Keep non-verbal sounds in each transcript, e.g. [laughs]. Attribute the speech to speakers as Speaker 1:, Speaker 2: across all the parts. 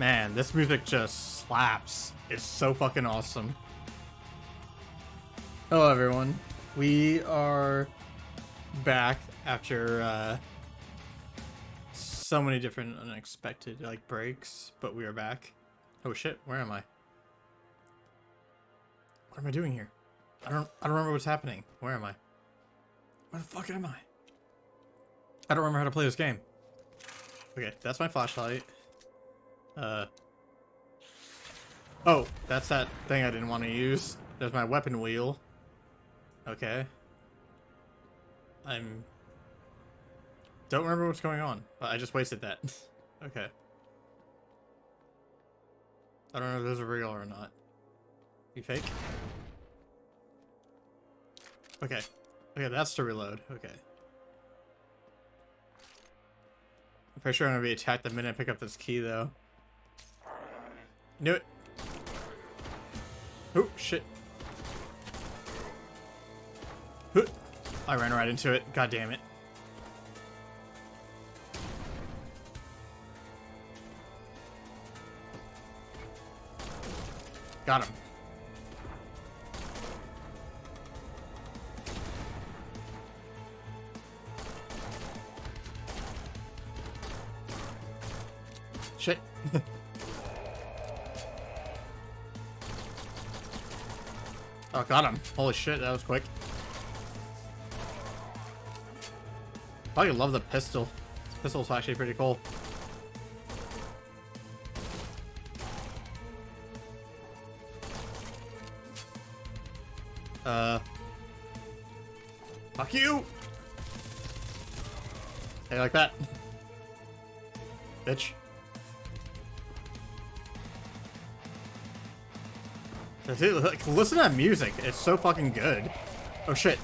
Speaker 1: Man, this music just slaps. It's so fucking awesome. Hello, everyone. We are back after uh, so many different unexpected like breaks, but we are back. Oh shit, where am I? What am I doing here? I don't I don't remember what's happening. Where am I? Where the fuck am I? I don't remember how to play this game. Okay, that's my flashlight. Uh. Oh, that's that thing I didn't want to use. There's my weapon wheel. Okay. I'm... Don't remember what's going on, but I just wasted that. [laughs] okay. I don't know if those are real or not. You fake? Okay. Okay, that's to reload. Okay. I'm pretty sure I'm gonna be attacked the minute I pick up this key, though. Knew it. Oh, shit. I ran right into it. God damn it. Got him. Shit. [laughs] oh, got him. Holy shit, that was quick. I love the pistol. This pistol's actually pretty cool. Uh. Listen to that music. It's so fucking good. Oh shit.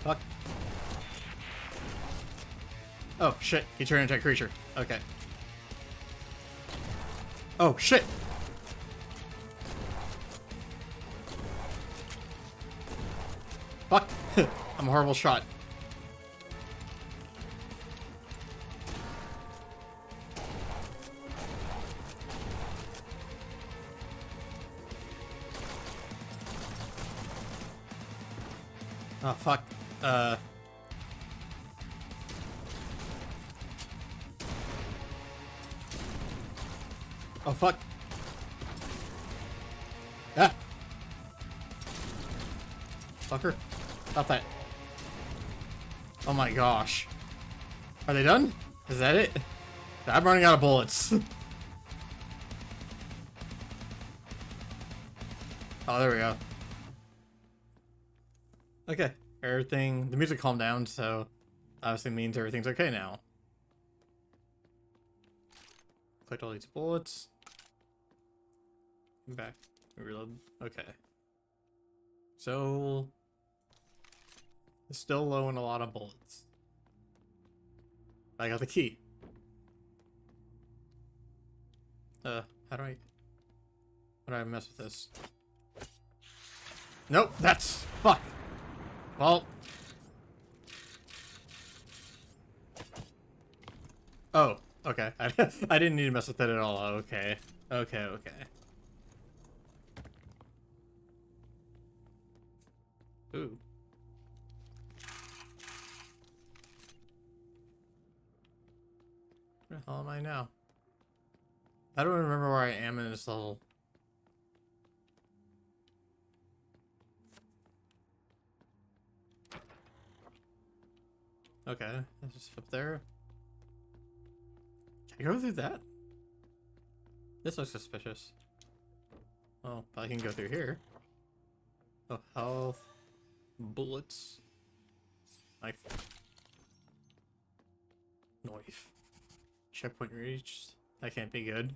Speaker 1: Fuck. Oh, shit. He turned into a creature. Okay. Oh, shit! Fuck! [laughs] I'm a horrible shot. Gosh. Are they done? Is that it? I'm running out of bullets. [laughs] oh, there we go. Okay. Everything... The music calmed down, so... Obviously means everything's okay now. Collect all these bullets back. Reload. Okay. So... Still low in a lot of bullets. I got the key. Uh, how do I... How do I mess with this? Nope, that's... Fuck! Well... Oh, okay. I, [laughs] I didn't need to mess with that at all. Okay. Okay, okay. Let's just up there. Can I go through that? This looks suspicious. Oh, I can go through here. Oh, health. Bullets. Knife. Knife. Checkpoint reached. That can't be good.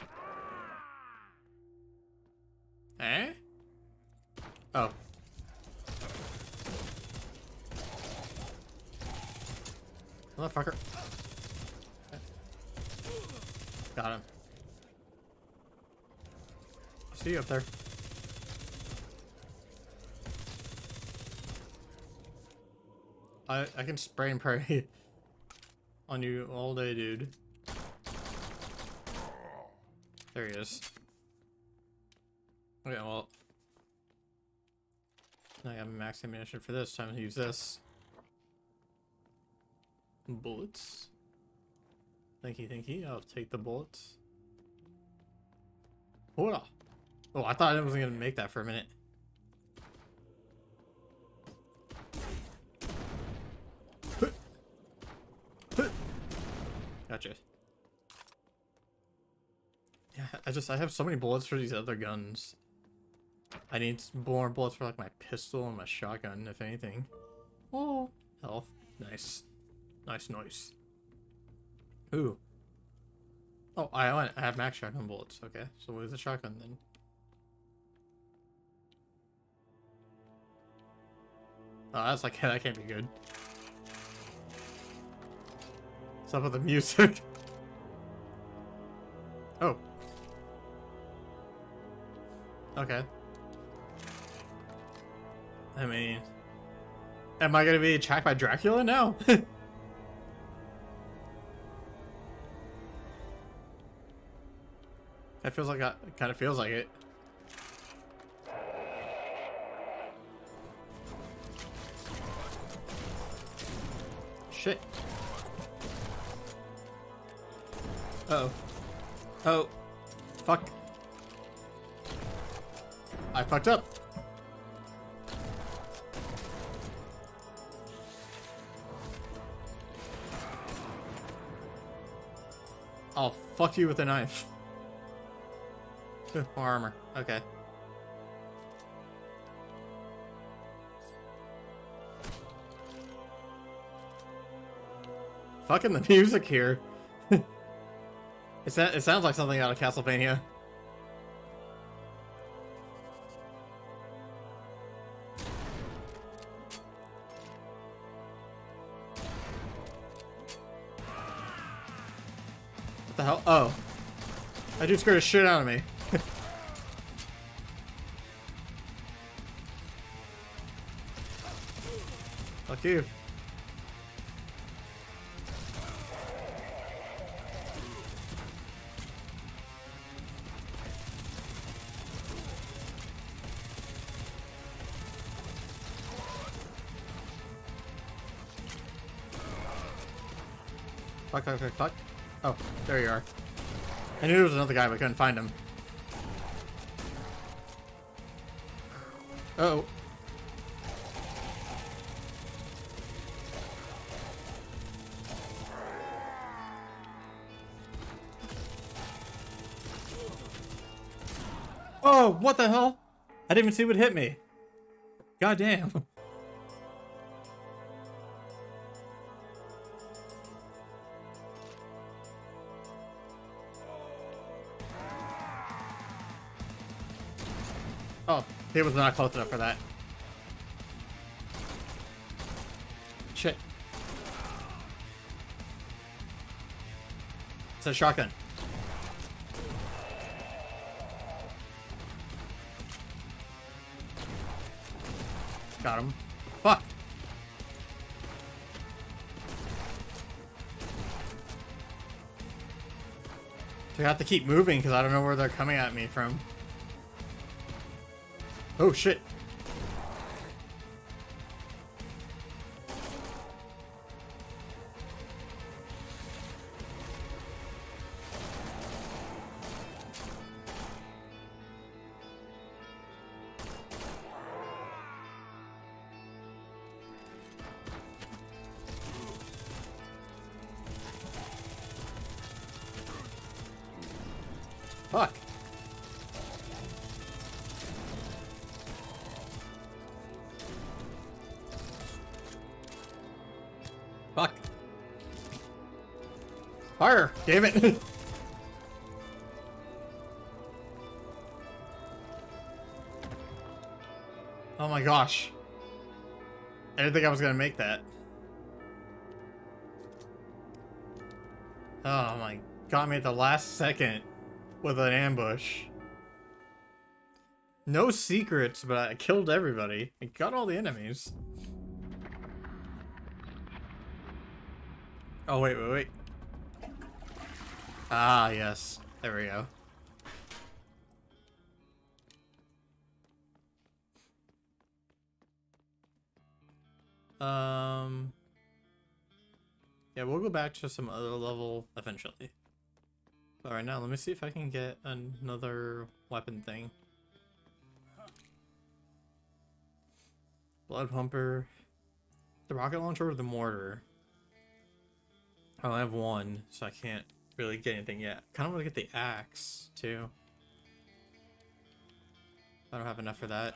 Speaker 1: [laughs] eh? Oh. Motherfucker. Got him. See you up there. I I can spray and pray [laughs] on you all day, dude. There he is. Okay, well. Now I got max ammunition for this. Time to use this. Bullets. Thank you, thank you. I'll take the bullets. Hold on. Oh, I thought I wasn't gonna make that for a minute. Gotcha. Yeah, I just, I have so many bullets for these other guns. I need more bullets for like my pistol and my shotgun, if anything. Oh, health. Nice. Nice, nice. Ooh. Oh, I, I have max shotgun bullets. Okay, so where's the shotgun then? Oh, that's like, [laughs] that can't be good. What's up with the music? [laughs] oh. Okay. I mean... Am I gonna be attacked by Dracula now? [laughs] that feels like it kind of feels like it. Shit. Uh oh. Oh. Fuck. I fucked up. I'll fuck you with a knife. [laughs] More armor. Okay. Fucking the [laughs] music here. [laughs] it, it sounds like something out of Castlevania. What the hell? Oh. I just scared the shit out of me. You. Fuck, fuck, fuck, fuck. Oh, there you are. I knew there was another guy, but I couldn't find him. Uh. Oh, I didn't even see what hit me. God damn. Oh, he was not close enough for that. Shit. It's a shotgun. Got him. Fuck. So I have to keep moving because I don't know where they're coming at me from. Oh shit. Damn it! [laughs] oh my gosh. I didn't think I was gonna make that. Oh my, got me at the last second with an ambush. No secrets, but I killed everybody. I got all the enemies. Oh, wait, wait, wait. Ah, yes. There we go. Um... Yeah, we'll go back to some other level eventually. But right now, let me see if I can get another weapon thing. Blood pumper. The rocket launcher or the mortar? I only have one, so I can't really get anything yet. kind of want to get the axe, too. I don't have enough for that.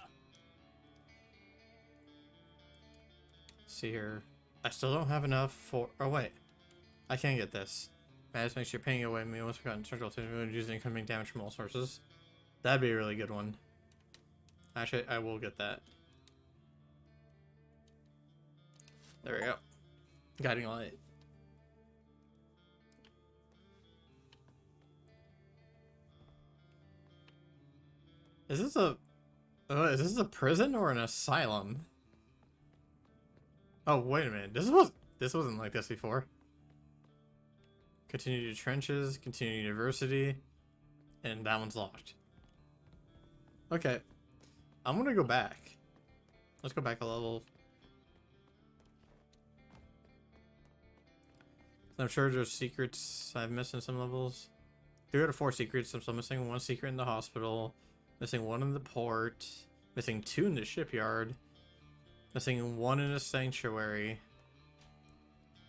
Speaker 1: Let's see here. I still don't have enough for... Oh, wait. I can get this. Manage makes sure paying away me once we got central to using incoming damage from all sources. That'd be a really good one. Actually, I will get that. There we go. Guiding light. Is this a... Uh, is this a prison or an asylum? Oh, wait a minute. This was this wasn't like this before. Continue to trenches, continue university, and that one's locked. Okay. I'm gonna go back. Let's go back a level. I'm sure there's secrets I've missed in some levels. Three out of four secrets. I'm still missing one secret in the hospital. Missing one in the port. Missing two in the shipyard. Missing one in a sanctuary.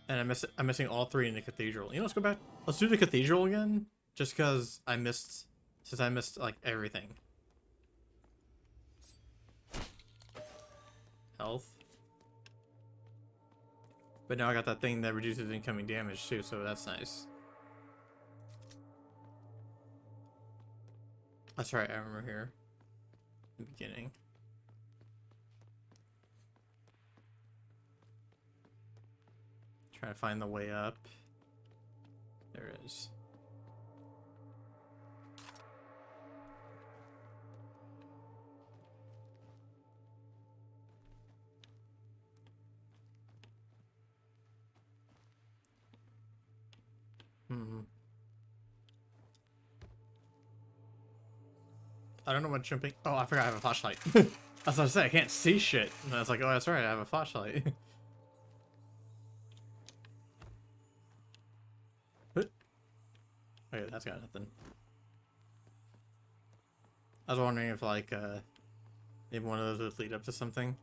Speaker 1: And I'm, miss I'm missing all three in the cathedral. You know, let's go back. Let's do the cathedral again. Just because I missed... Since I missed, like, everything. Health. But now I got that thing that reduces incoming damage too, so that's nice. That's right, I remember here. The beginning. Trying to find the way up. There it is. Hmm. I don't know what jumping. Oh, I forgot I have a flashlight. As [laughs] I say I can't see shit, and I was like, oh, that's right, I have a flashlight. [laughs] Wait, that's got nothing. I was wondering if, like, uh, maybe one of those would lead up to something.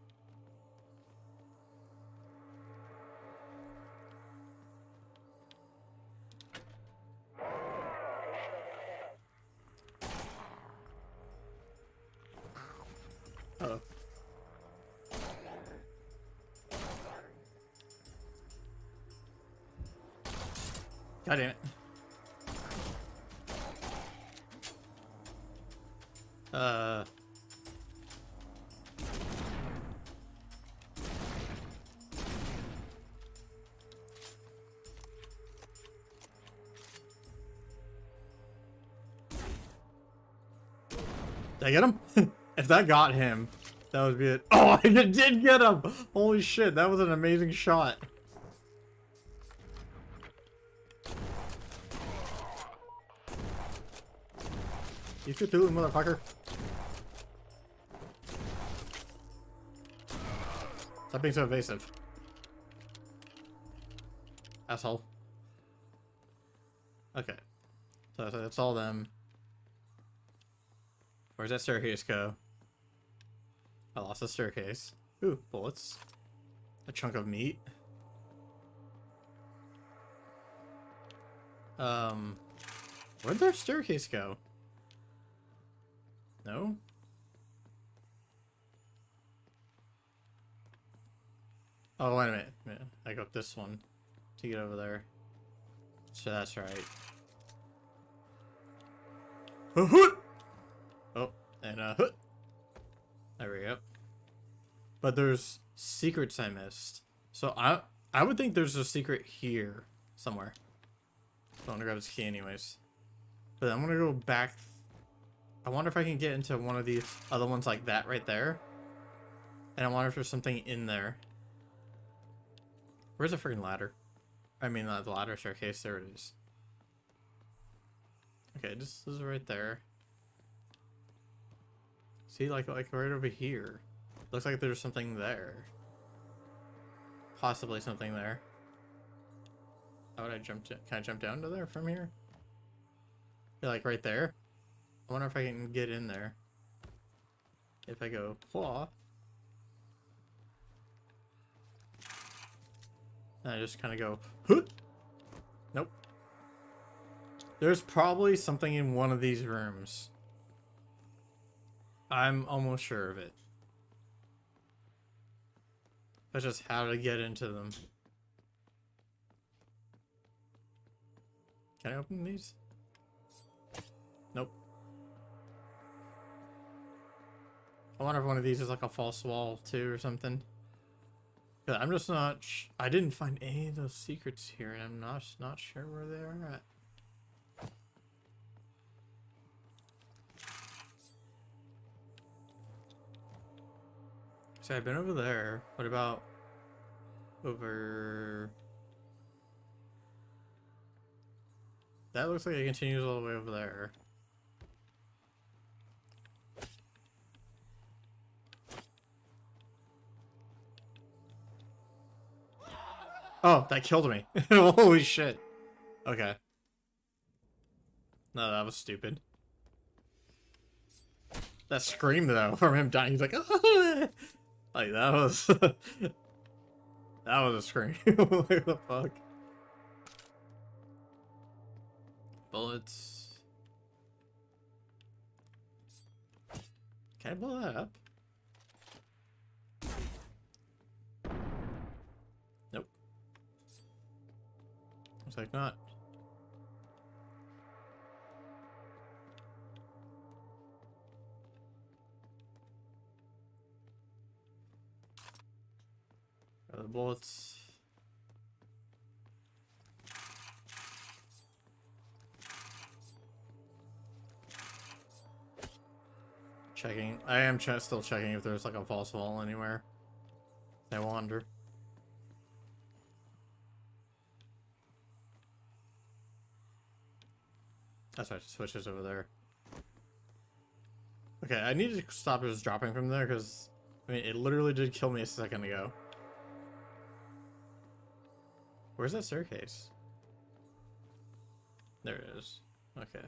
Speaker 1: Did I get him? [laughs] if that got him, that would be it. [laughs] Oh, I did get him! Holy shit, that was an amazing shot. You Cthulhu, motherfucker. Stop being so evasive. Asshole. Okay. So, so that's all them. Where's that staircase go? I lost the staircase. Ooh, bullets. A chunk of meat. Um, where'd their staircase go? No? Oh, wait a minute. Yeah, I got this one to get over there. So that's right. [laughs] And uh, [laughs] there we go. But there's secrets I missed. So I I would think there's a secret here somewhere. So I'm gonna grab this key anyways. But I'm gonna go back. I wonder if I can get into one of these other ones like that right there. And I wonder if there's something in there. Where's the freaking ladder? I mean, the ladder staircase. There it is. Okay, this is right there. See, like, like right over here. Looks like there's something there. Possibly something there. How would I jump to, can I jump down to there from here? Yeah, like right there. I wonder if I can get in there. If I go claw. And I just kind of go, huh? Nope. There's probably something in one of these rooms. I'm almost sure of it. That's just how to get into them. Can I open these? Nope. I wonder if one of these is like a false wall too or something. I'm just not. I didn't find any of those secrets here, and I'm not not sure where they are at. So I've been over there. What about over? That looks like it continues all the way over there. Oh, that killed me. [laughs] Holy shit. Okay. No, that was stupid. That scream though [laughs] from him dying, he's like, [laughs] ah! Like that was [laughs] that was a scream. [laughs] what the fuck? Bullets. Can I blow that up? Nope. Looks like not. Other bullets. Checking. I am ch still checking if there's like a false wall anywhere. I wander. That's right, switches over there. Okay, I need to stop just dropping from there because, I mean, it literally did kill me a second ago. Where's that staircase? There it is. Okay.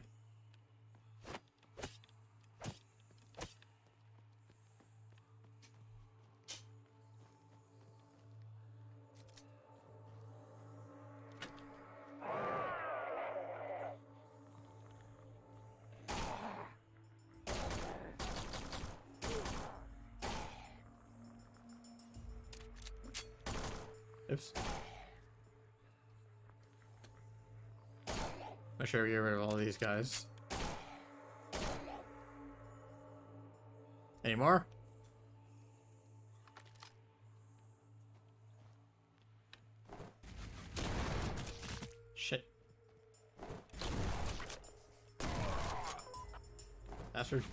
Speaker 1: I'm sure we get rid of all these guys. Any more? Shit. Bastard.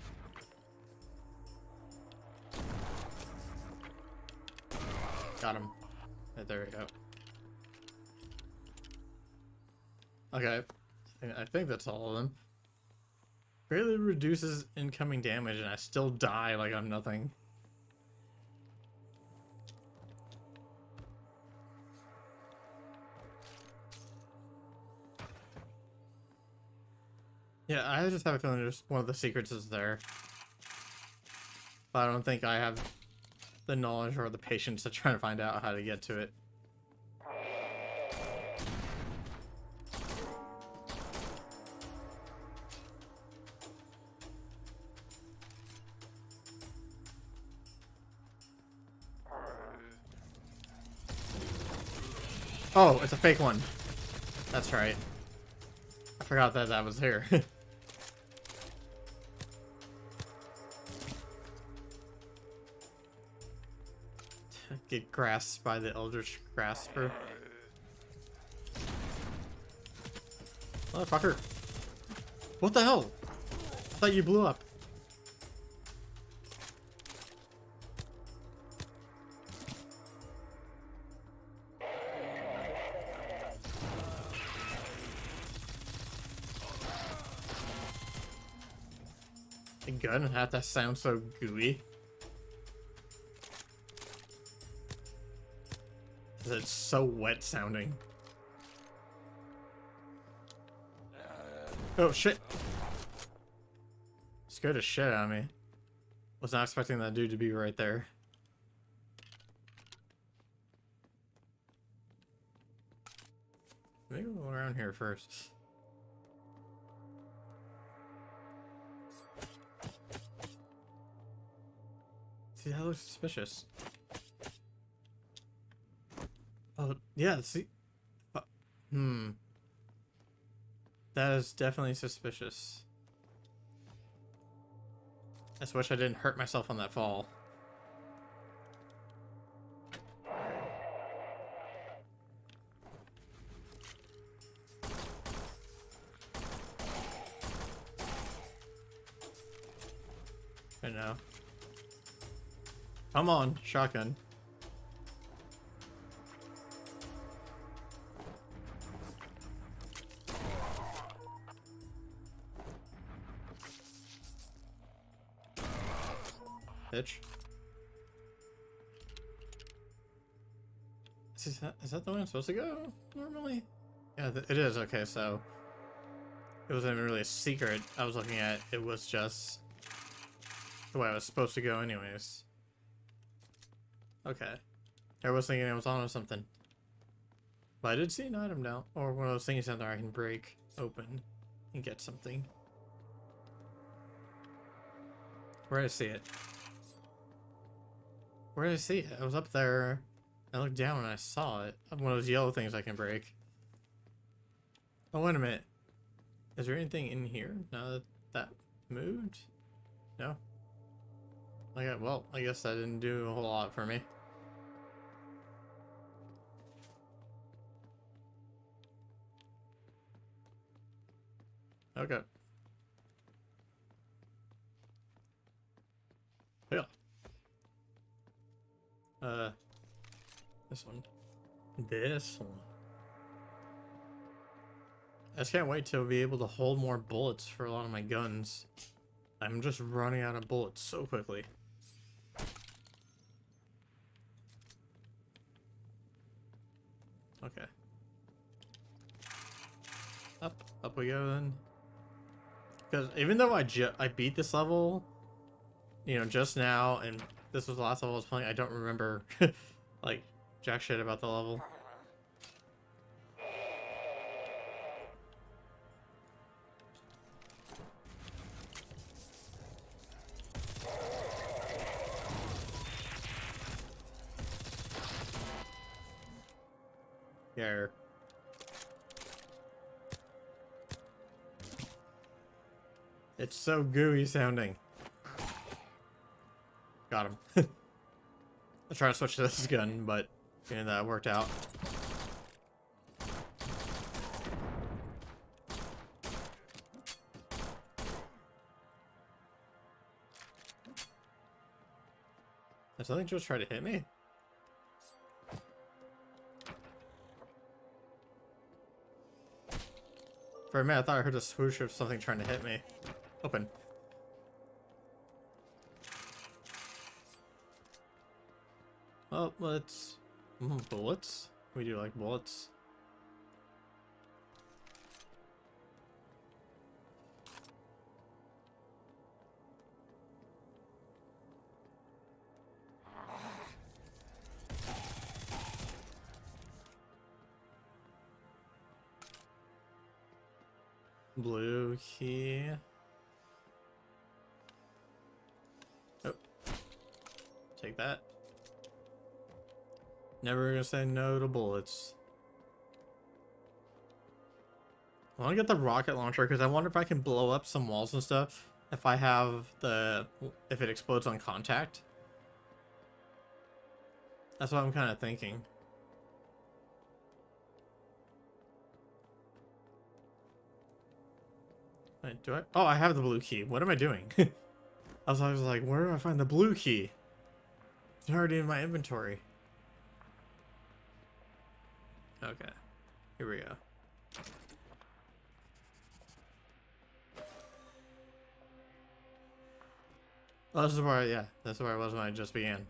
Speaker 1: Got him. There we go. Okay. I think that's all of them. Greatly reduces incoming damage and I still die like I'm nothing. Yeah, I just have a feeling just one of the secrets is there. But I don't think I have the knowledge or the patience to try to find out how to get to it. It's a fake one. That's right. I forgot that that was here. [laughs] get grasped by the Eldritch Grasper. Motherfucker. What the hell? I thought you blew up. Gun have to sound so gooey? It's so wet sounding. Oh shit! Scared the shit out of me. Was not expecting that dude to be right there. Maybe we'll go around here first. See, that looks suspicious. Oh, yeah, see? Uh, hmm. That is definitely suspicious. I just wish I didn't hurt myself on that fall. Come on, shotgun. Bitch. Is that, is that the way I'm supposed to go normally? Yeah, it is. Okay, so it wasn't really a secret I was looking at. It was just the way I was supposed to go anyways. Okay. I was thinking I was on or something. But I did see an item now, or one of those things down there I can break open and get something. Where did I see it? Where did I see it? I was up there. I looked down and I saw it. One of those yellow things I can break. Oh, wait a minute. Is there anything in here now that that moved? No? Okay, well, I guess that didn't do a whole lot for me. Okay. Yeah. Uh, this one. This one. I just can't wait to be able to hold more bullets for a lot of my guns. I'm just running out of bullets so quickly. Okay. Up, up we go then. Because even though I I beat this level, you know, just now, and this was the last level I was playing, I don't remember, [laughs] like, jack shit about the level. Yeah. So gooey sounding. Got him. [laughs] I tried to switch to this gun, but you know, that worked out. Did something just try to hit me? For a minute, I thought I heard a swoosh of something trying to hit me. Open. Well, let's... Bullets? We do like bullets. Blue key. Take that. Never gonna say no to bullets. I want to get the rocket launcher because I wonder if I can blow up some walls and stuff if I have the if it explodes on contact. That's what I'm kind of thinking. Wait, do I? Oh, I have the blue key. What am I doing? [laughs] I, was, I was like, where do I find the blue key? It's already in my inventory. Okay. Here we go. Well, this is where, I, yeah, that's where I was when I just began.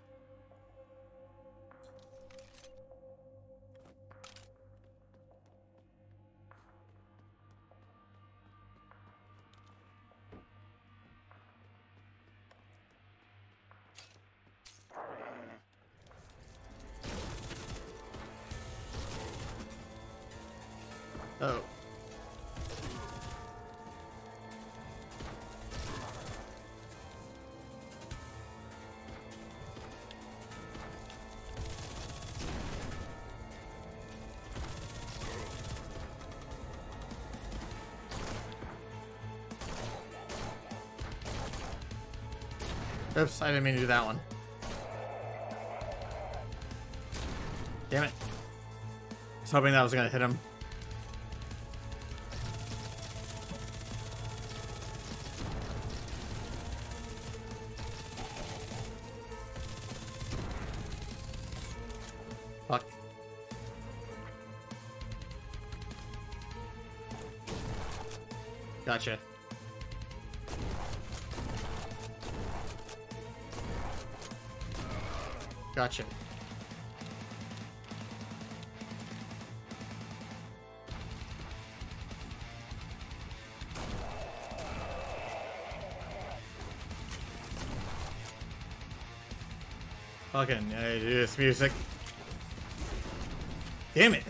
Speaker 1: Oops, I didn't mean to do that one. Damn it. I was hoping that was gonna hit him. Fucking uh, this music. Damn it.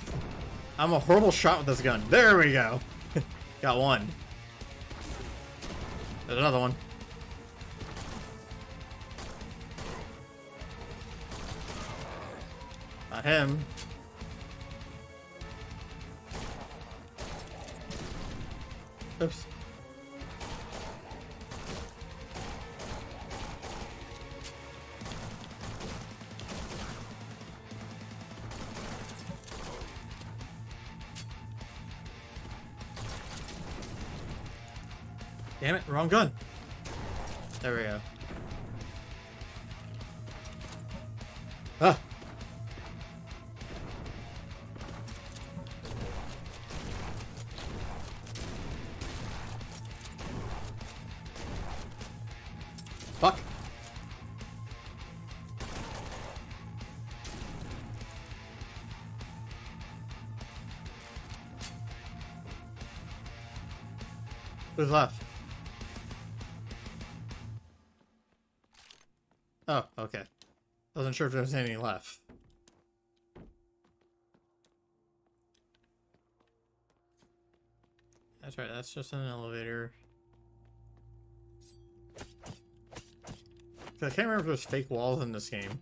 Speaker 1: I'm a horrible shot with this gun. There we go. [laughs] Got one. There's another one. Not him. Oops. Wrong gun. There we go. Ah. Fuck. Who's left? Wasn't sure if there was any left. That's right, that's just an elevator. I can't remember if there's fake walls in this game.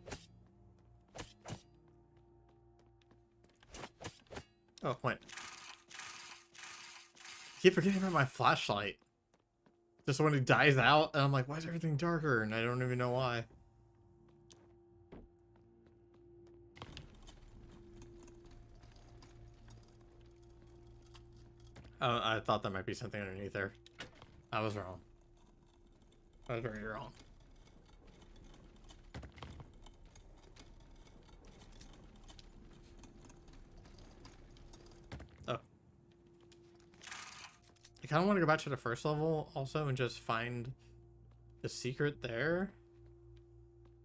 Speaker 1: Oh, wait. I keep forgetting about my flashlight. Just when it dies out, and I'm like, why is everything darker? And I don't even know why. Oh, I thought that might be something underneath there. I was wrong. I was very wrong. Oh. I kind of want to go back to the first level also and just find the secret there.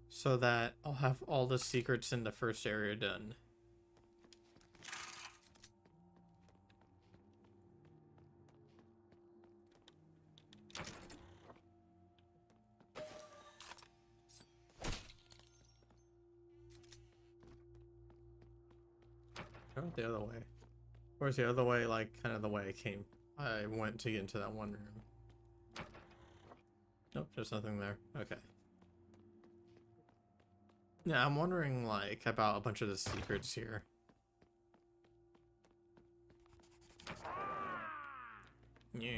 Speaker 1: So that I'll have all the secrets in the first area done. Went the other way. Where's the other way, like, kind of the way I came? I went to get into that one room. Nope, there's nothing there. Okay. Yeah, I'm wondering, like, about a bunch of the secrets here. Yeah.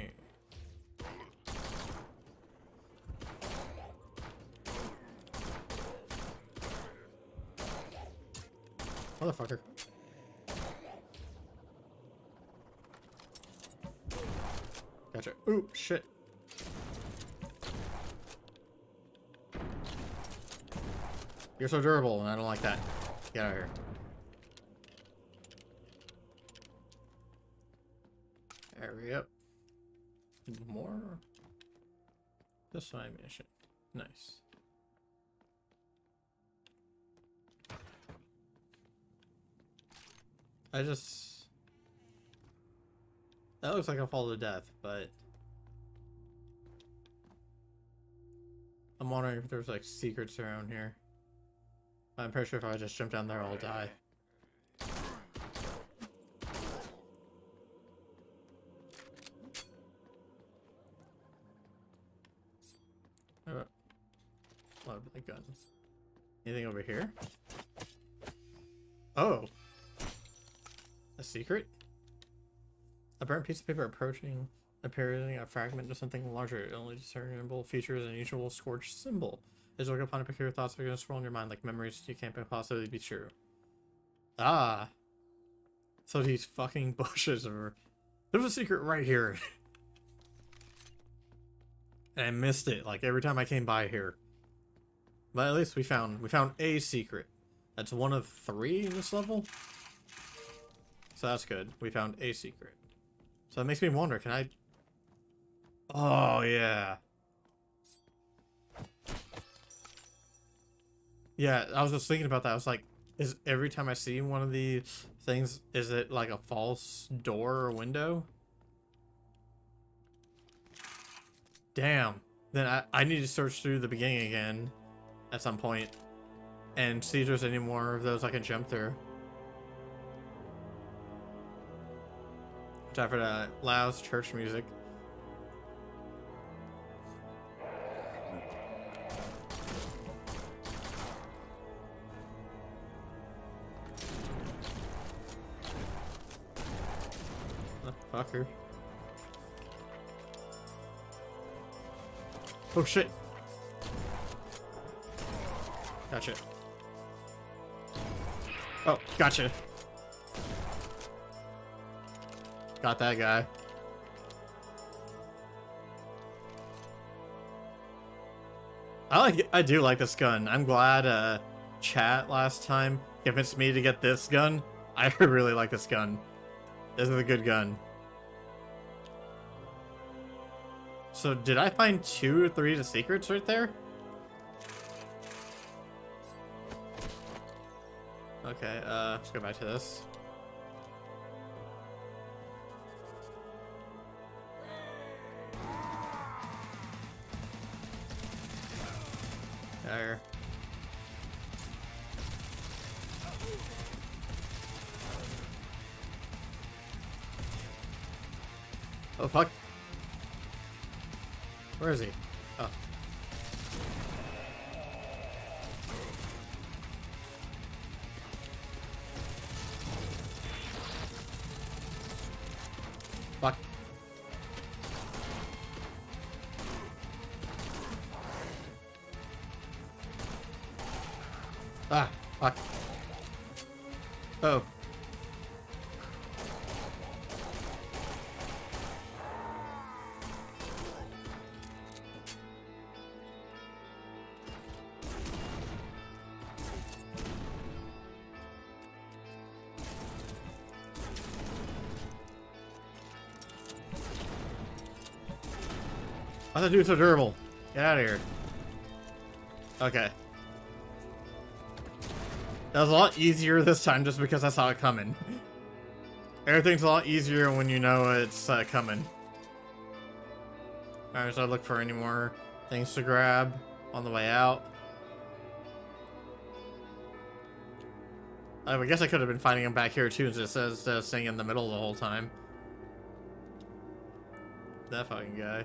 Speaker 1: Motherfucker. Gotcha. Ooh, shit. You're so durable, and I don't like that. Get out of here. We go. More? This ammunition. Nice. I just... That looks like a fall to death, but... I'm wondering if there's like secrets around here. I'm pretty sure if I just jump down there, I'll die. Uh, Love the gun. Anything over here? Oh! A secret? A burnt piece of paper approaching, appearing a fragment of something larger, only discernible features an unusual scorched symbol. As you look upon a peculiar thoughts are going to swirl in your mind like memories you can't possibly be true. Ah. So these fucking [laughs] bushes are... There's a secret right here. and I missed it, like, every time I came by here. But at least we found, we found a secret. That's one of three in this level? So that's good. We found a secret. So that makes me wonder, can I... Oh, yeah. Yeah, I was just thinking about that. I was like, is every time I see one of these things, is it like a false door or window? Damn. Then I, I need to search through the beginning again at some point and see if there's any more of those I can jump through. Time for the loud church music. Oh, fucker. Oh shit. Gotcha. Oh, gotcha. Got that guy. I like I do like this gun. I'm glad uh chat last time convinced me to get this gun. [laughs] I really like this gun. This is a good gun. So did I find two or three of the secrets right there? Okay, uh, let's go back to this. Oh, fuck. Where is he? Oh. Why that dude so durable? Get out of here. Okay. That was a lot easier this time just because I saw it coming. Everything's a lot easier when you know it's uh, coming. Alright, so I look for any more things to grab on the way out. I guess I could have been finding them back here too, instead of uh, staying in the middle the whole time. That fucking guy.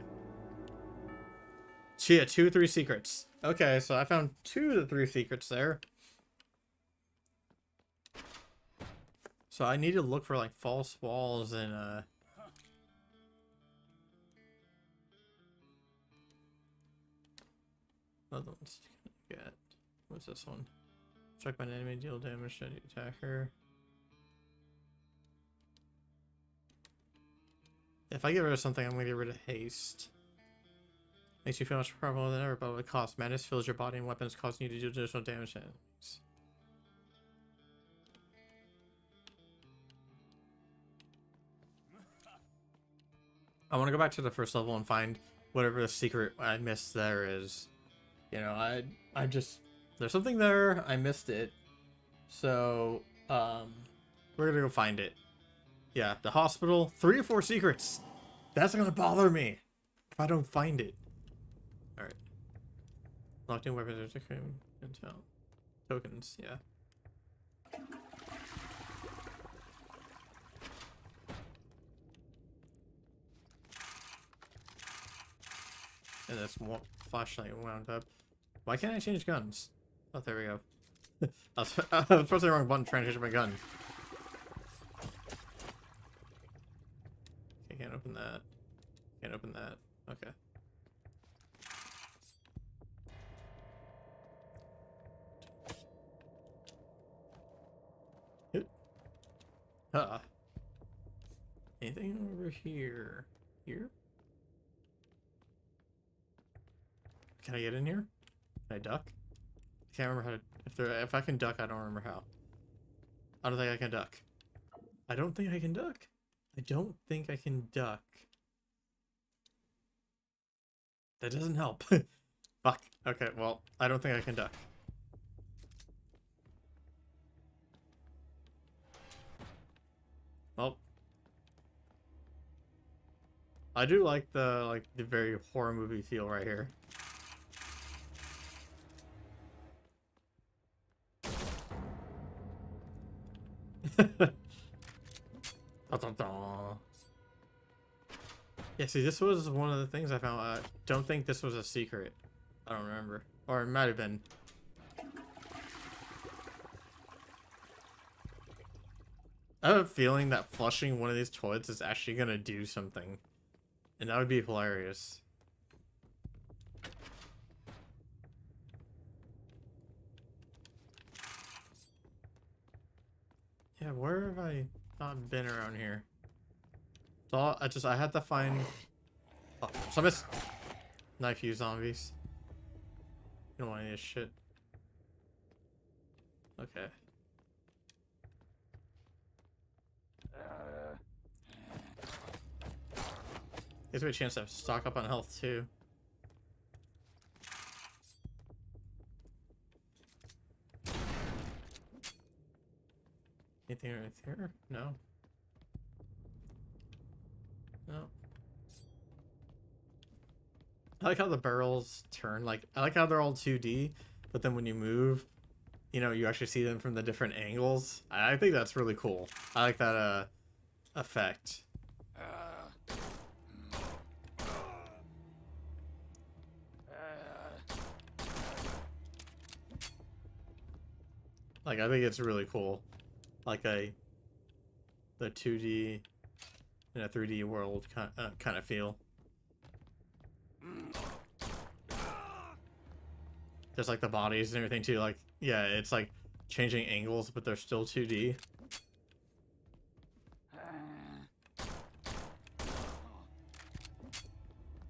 Speaker 1: So yeah, two, three secrets. Okay, so I found two of the three secrets there. So I need to look for like false walls and uh other ones get. What's this one? By an enemy, deal damage to the attacker. If I get rid of something, I'm gonna get rid of haste. Makes you feel much more powerful than ever, but what cost? Madness fills your body and weapons, causing you to do additional damage to. I want to go back to the first level and find whatever the secret I missed there is. You know, I I just there's something there. I missed it. So, um we're to go find it. Yeah, the hospital, three or four secrets. That's to bother me if I don't find it. Locked in weapons or intel tokens, yeah. And that's one flashlight wound up. Why can't I change guns? Oh, there we go. [laughs] I was, [laughs] I was pressing the wrong button trying to change my gun. Okay, can't open that. Can't open that. Okay. Huh. Anything over here? Here? Can I get in here? Can I duck? I can't remember how to... If, there, if I can duck, I don't remember how. I don't think I can duck. I don't think I can duck. I don't think I can duck. That doesn't help. [laughs] Fuck. Okay, well, I don't think I can duck. Well. I do like the, like, the very horror movie feel right here. [laughs] yeah, see, this was one of the things I found. I don't think this was a secret. I don't remember. Or it might have been. I have a feeling that flushing one of these toilets is actually going to do something. And that would be hilarious. Yeah, where have I not been around here? So I just I had to find oh, so I missed knife you zombies. You don't want any of this shit. Okay. Gives me a chance to stock up on health too. Anything right there? No. No. I like how the barrels turn. Like, I like how they're all 2D, but then when you move, you know, you actually see them from the different angles. I think that's really cool. I like that uh, effect. Like, I think it's really cool like a the 2D in a 3D world kind uh, kind of feel. Just like the bodies and everything too. Like yeah, it's like changing angles, but they're still 2D.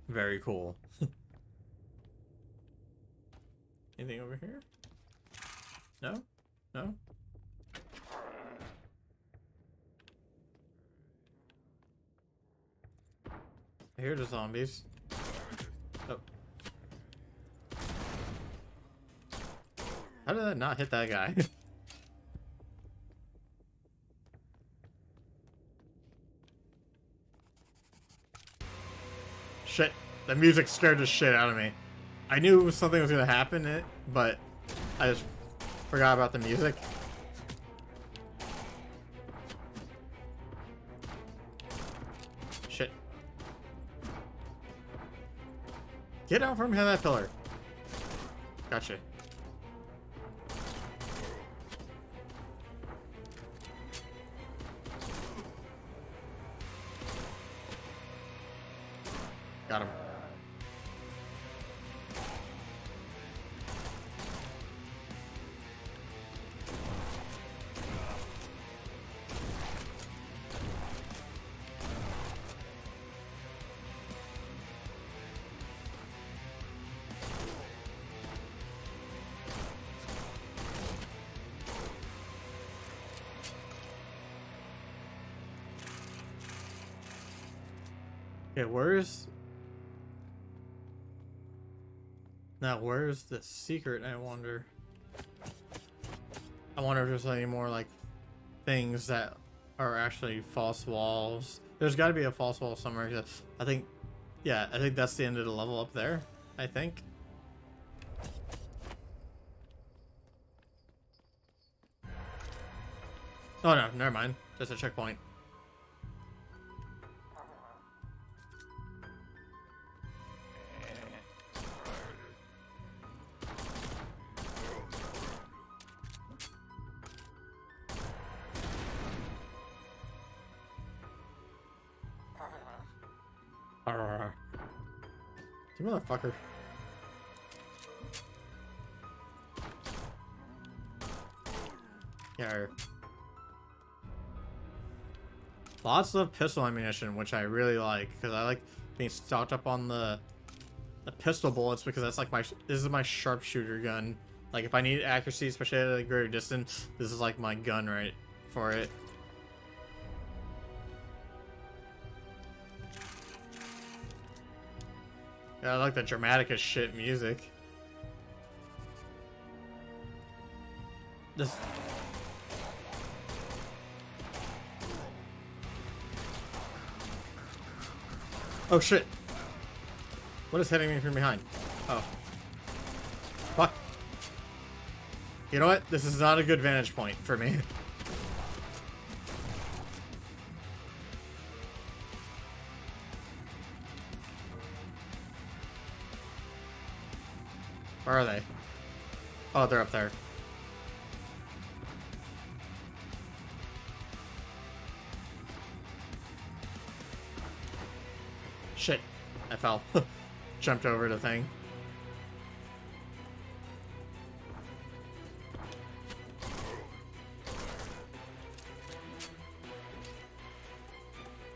Speaker 1: Very cool. [laughs] Anything over here? No? No? I hear the zombies. Oh. How did that not hit that guy? [laughs] shit. The music scared the shit out of me. I knew something was gonna happen, it, but I just forgot about the music. Shit. Get out from behind that pillar. Gotcha. Now, where's the secret, I wonder? I wonder if there's any more, like, things that are actually false walls. There's got to be a false wall somewhere. I think, yeah, I think that's the end of the level up there. I think. Oh no, never mind. Just a checkpoint. Lots of pistol ammunition, which I really like, because I like being stocked up on the the pistol bullets because that's like my this is my sharpshooter gun. Like if I need accuracy, especially at a greater distance, this is like my gun right for it. Yeah, I like the dramatic as shit music. This. Oh shit. What is hitting me from behind? Oh. Fuck. You know what? This is not a good vantage point for me. [laughs] Where are they? Oh, they're up there. I fell. [laughs] Jumped over the thing.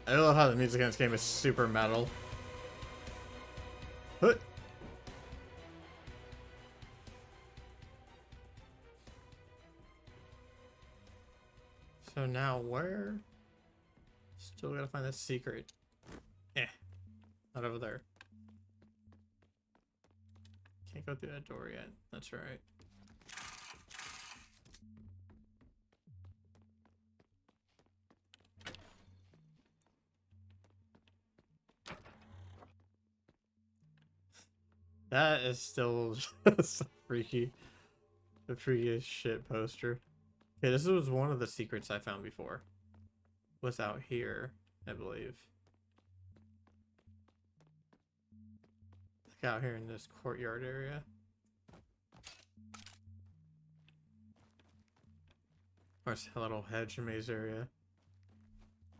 Speaker 1: I love how the music in this game is super metal. So now where? Still gotta find that secret. Not over there. Can't go through that door yet. That's right. That is still [laughs] just freaky. The freakiest shit poster. Okay, this was one of the secrets I found before. Was out here, I believe. Out here in this courtyard area. Or a little hedge maze area.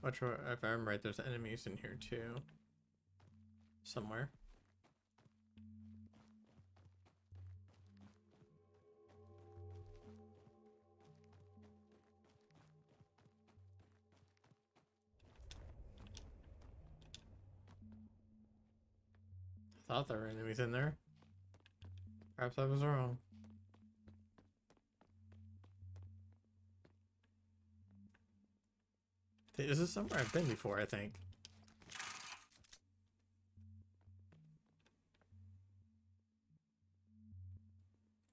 Speaker 1: Which, if I'm right, there's enemies in here too. Somewhere. Thought there were enemies in there. Perhaps I was wrong. This is somewhere I've been before, I think.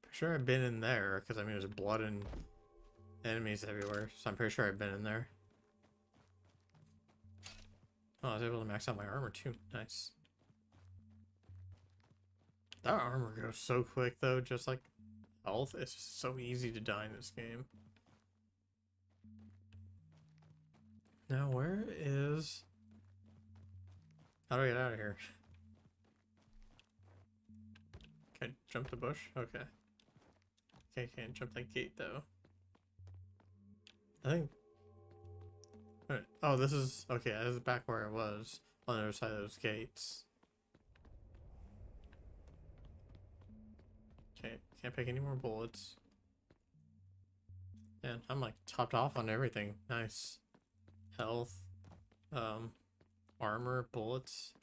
Speaker 1: Pretty sure I've been in there, because I mean there's blood and enemies everywhere, so I'm pretty sure I've been in there. Oh, I was able to max out my armor too. Nice. That armor goes so quick though, just like health. It's so easy to die in this game. Now where is... How do I get out of here? Can I jump the bush? Okay. Okay, can't jump that gate though. I think... Wait, oh, this is... Okay, this is back where I was. On the other side of those gates. Okay, can't pick any more bullets. Man, I'm like topped off on everything. Nice. Health. Um, armor, bullets.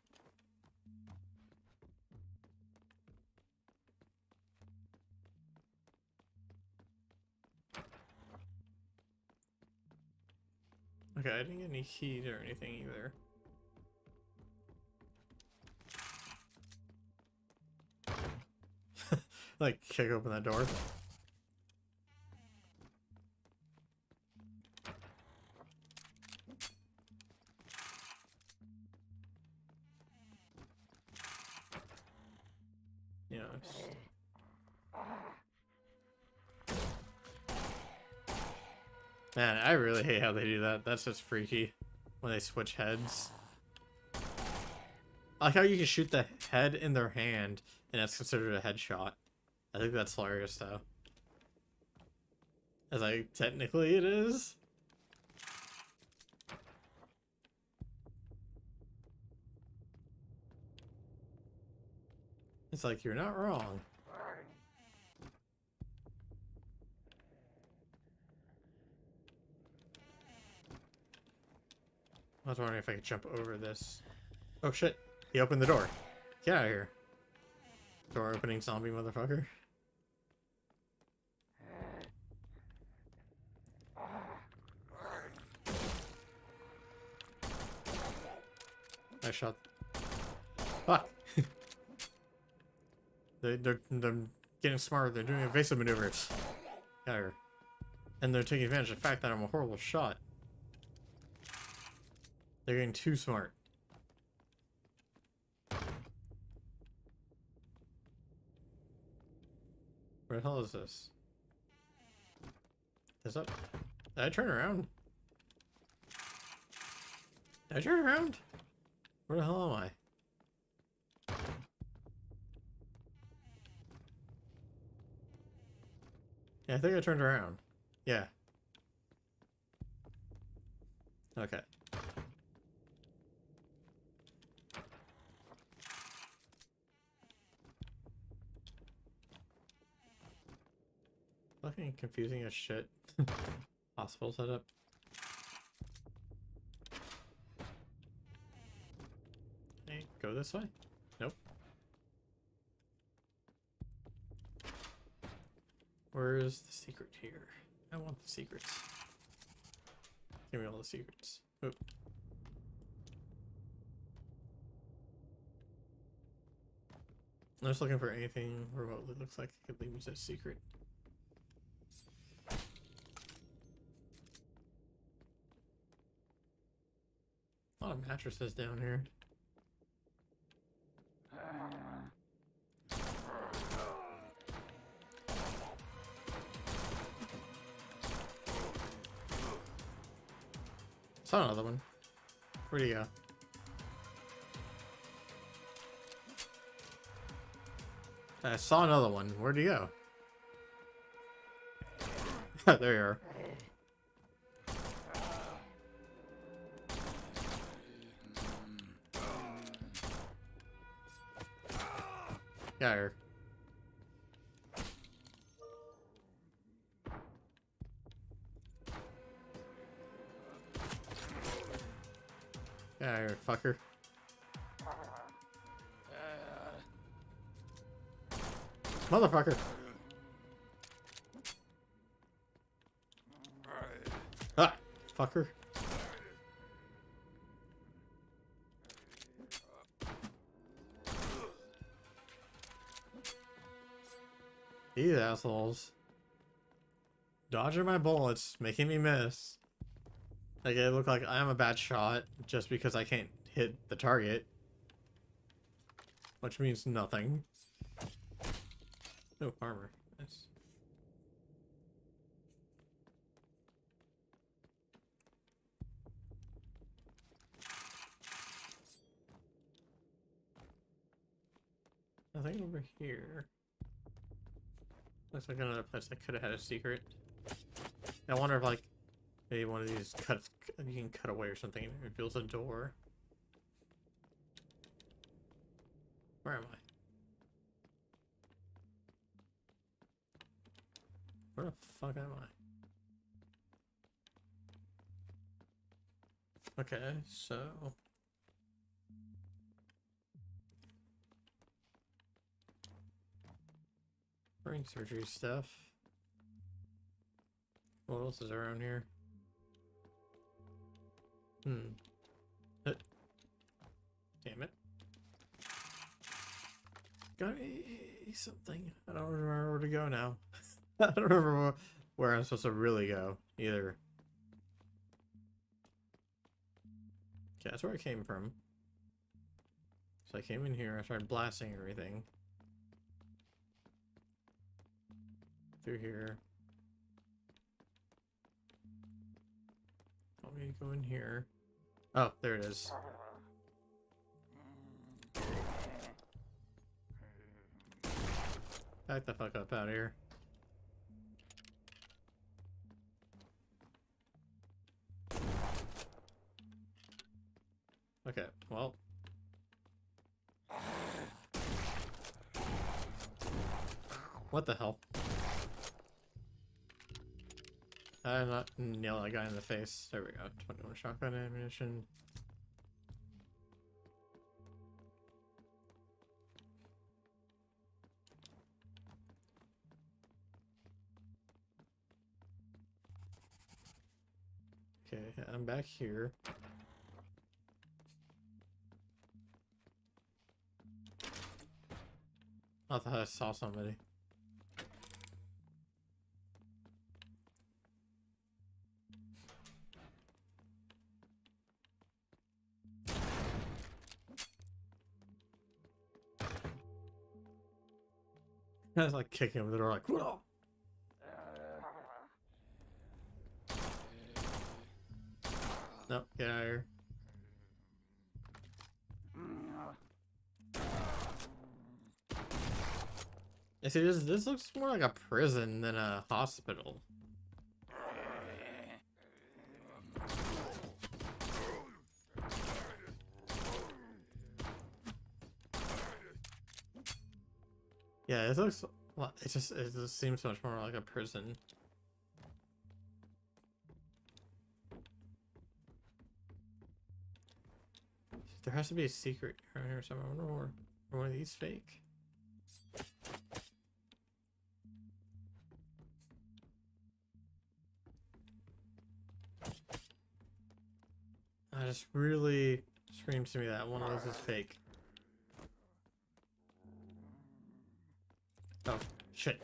Speaker 1: Okay, I didn't get any heat or anything either. Like kick open that door. Yeah. Man, I really hate how they do that. That's just freaky when they switch heads. I like how you can shoot the head in their hand and that's considered a headshot. I think that's hilarious though. As like technically it is. It's like you're not wrong. I was wondering if I could jump over this. Oh shit. He opened the door. Get out of here. Door opening zombie motherfucker. I shot. Fuck. Ah. [laughs] they, they're, they're getting smarter. They're doing evasive maneuvers. Out. And they're taking advantage of the fact that I'm a horrible shot. They're getting too smart. Where the hell is this? Is that... Did I turn around? Did I turn around? Where the hell am I? Yeah, I think I turned around. Yeah. Okay. Fucking confusing as shit. [laughs] Hospital setup. Hey, go this way? Nope. Where's the secret here? I want the secrets. Give me all the secrets. Oop. I'm just looking for anything remotely looks like it could leave me to a secret. A lot of mattresses down here. Saw another one. Where'd he go? I saw another one. Where'd he go? [laughs] there you are. Get here. Get here, fucker. Motherfucker. Ah, fucker. Assholes. Dodging my bullets, making me miss. Like, it look like I'm a bad shot just because I can't hit the target. Which means nothing. No armor. Nice. Nothing over here. Looks like another place I could have had a secret. I wonder if like maybe one of these cuts you can cut away or something and it reveals a door. Where am I? Where the fuck am I? Okay, so brain surgery stuff. What else is around here? Hmm. Uh, Damn it. Gotta be something. I don't remember where to go now. [laughs] I don't remember where I'm supposed to really go either. Okay, that's where I came from. So I came in here, I started blasting everything. Through here. Want me go in here? Oh, there it is. Back the fuck up out of here. Okay, well. What the hell? I'm not nail that guy in the face. There we go. 21 shotgun ammunition. Okay, I'm back here. I thought I saw somebody. I was [laughs] like kicking him the door like, Whoa! Uh, nope, get out of here. Yeah, see, this, this looks more like a prison than a hospital. Yeah, it looks. It just it just seems much more like a prison. There has to be a secret around here somewhere. I wonder where one of these fake. That just really screams to me that one of those is fake. Oh, shit.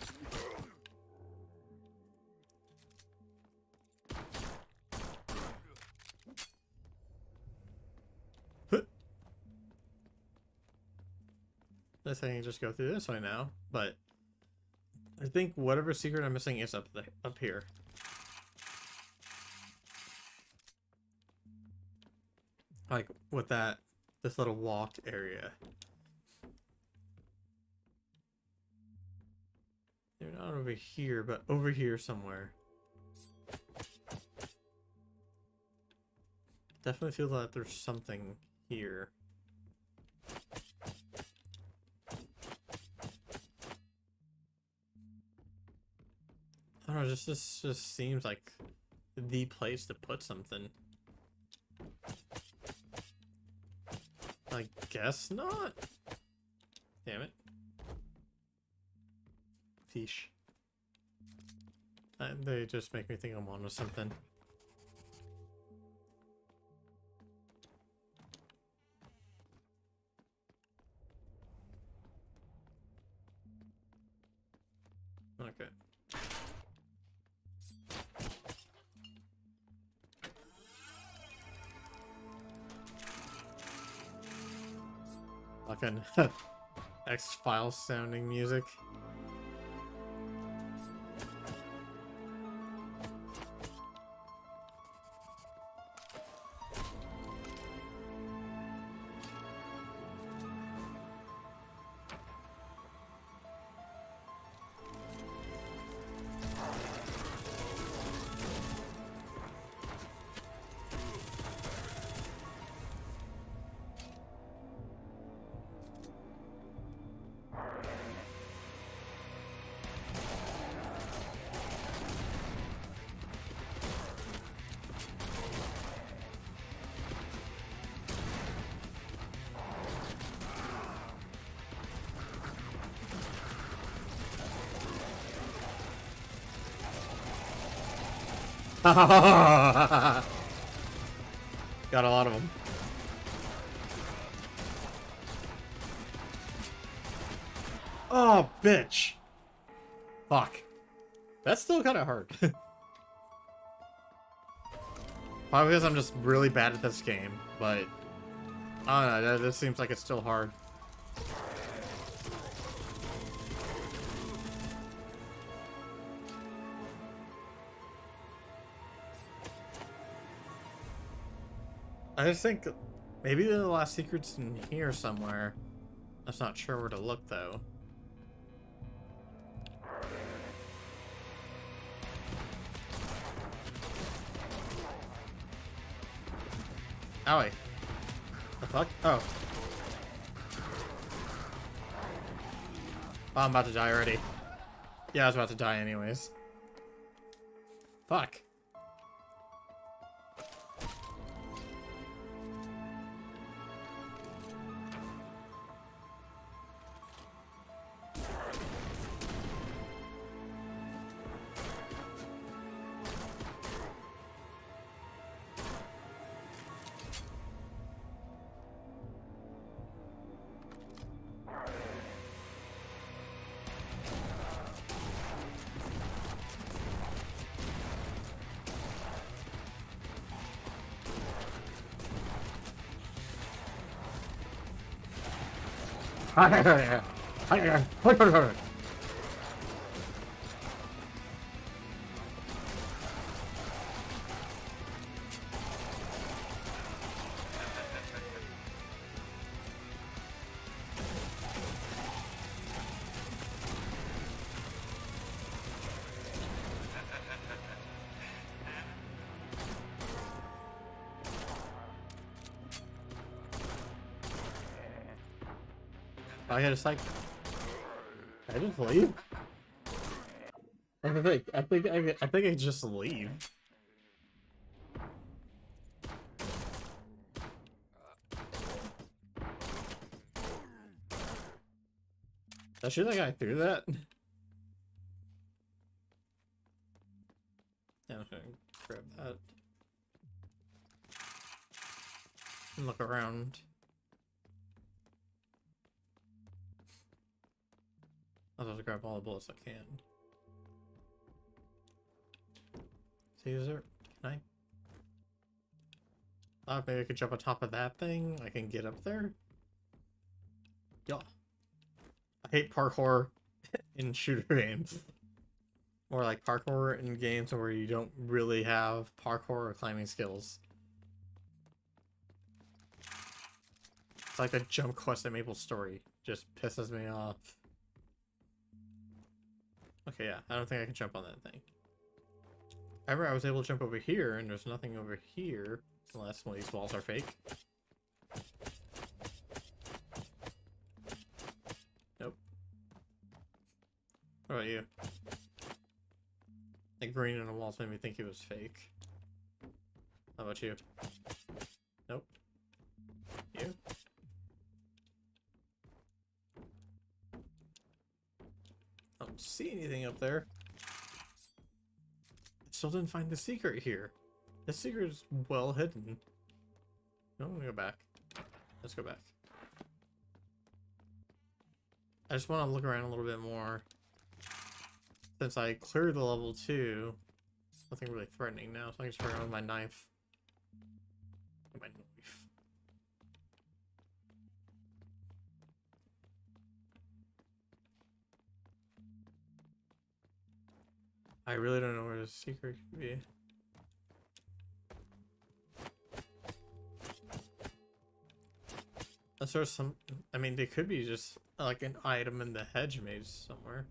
Speaker 1: This thing can just go through this way now, but I think whatever secret I'm missing is up the, up here. Like with that this little walked area. Maybe not over here, but over here somewhere. Definitely feel that there's something here. I don't know, just this just seems like the place to put something. I guess not. Damn it. Fish. Uh, they just make me think I'm on or something. Okay. Fucking [laughs] X-Files sounding music. Got a lot of them. Oh, bitch. Fuck. That's still kind of hard. [laughs] Probably because I'm just really bad at this game, but... I don't know, this seems like it's still hard. Just think maybe the last secret's in here somewhere. I'm not sure where to look though. Owie. The fuck? Oh. oh. I'm about to die already. Yeah, I was about to die anyways. Fuck. Fire! Fire! Fire! I had a psych. I just leave. I think I think I, I think I just leave. I shoot that guy through that? Yeah, I'm gonna grab that. And look around. I'll just grab all the bullets I can. Caesar, can I? Uh, maybe I could jump on top of that thing. I can get up there. Yeah. I hate parkour [laughs] in shooter [laughs] games. Or like parkour in games where you don't really have parkour or climbing skills. It's like the jump quest in Maple Story. Just pisses me off. Okay, yeah, I don't think I can jump on that thing. However, I was able to jump over here, and there's nothing over here, unless one of these walls are fake. Nope. What about you? The green on the walls made me think it was fake. How about you? Nope. You? See anything up there. I still didn't find the secret here. The secret is well hidden. No, I'm gonna go back. Let's go back. I just want to look around a little bit more. Since I cleared the level 2, nothing really threatening now, so I can just around with my knife. My I really don't know where the secret could be. Unless there's some, I mean, they could be just like an item in the hedge maze somewhere.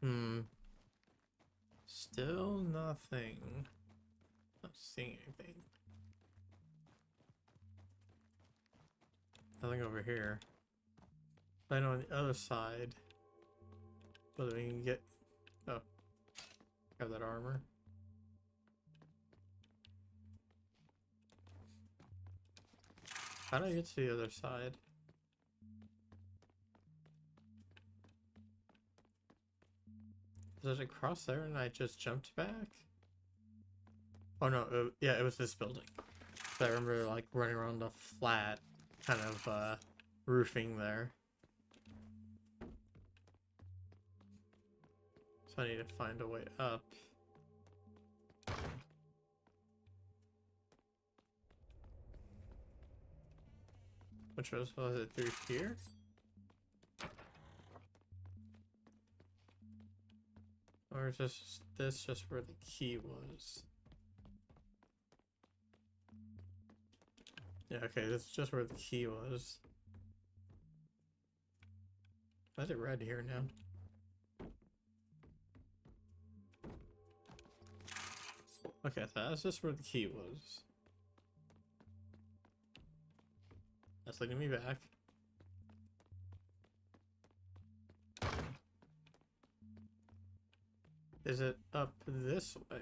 Speaker 1: Hmm. Still nothing. Not seeing anything. Nothing over here. I know on the other side. Whether we can get... Oh. Have that armor. How do I get to the other side? Did I cross there and I just jumped back? Oh no, it, yeah, it was this building. So I remember like running around the flat kind of uh, roofing there. So I need to find a way up. Which was, was it through here? Or is this, this just where the key was? Yeah, okay, that's just where the key was. Why is it red here now? Okay, that's just where the key was. That's leading me back. Is it up this way?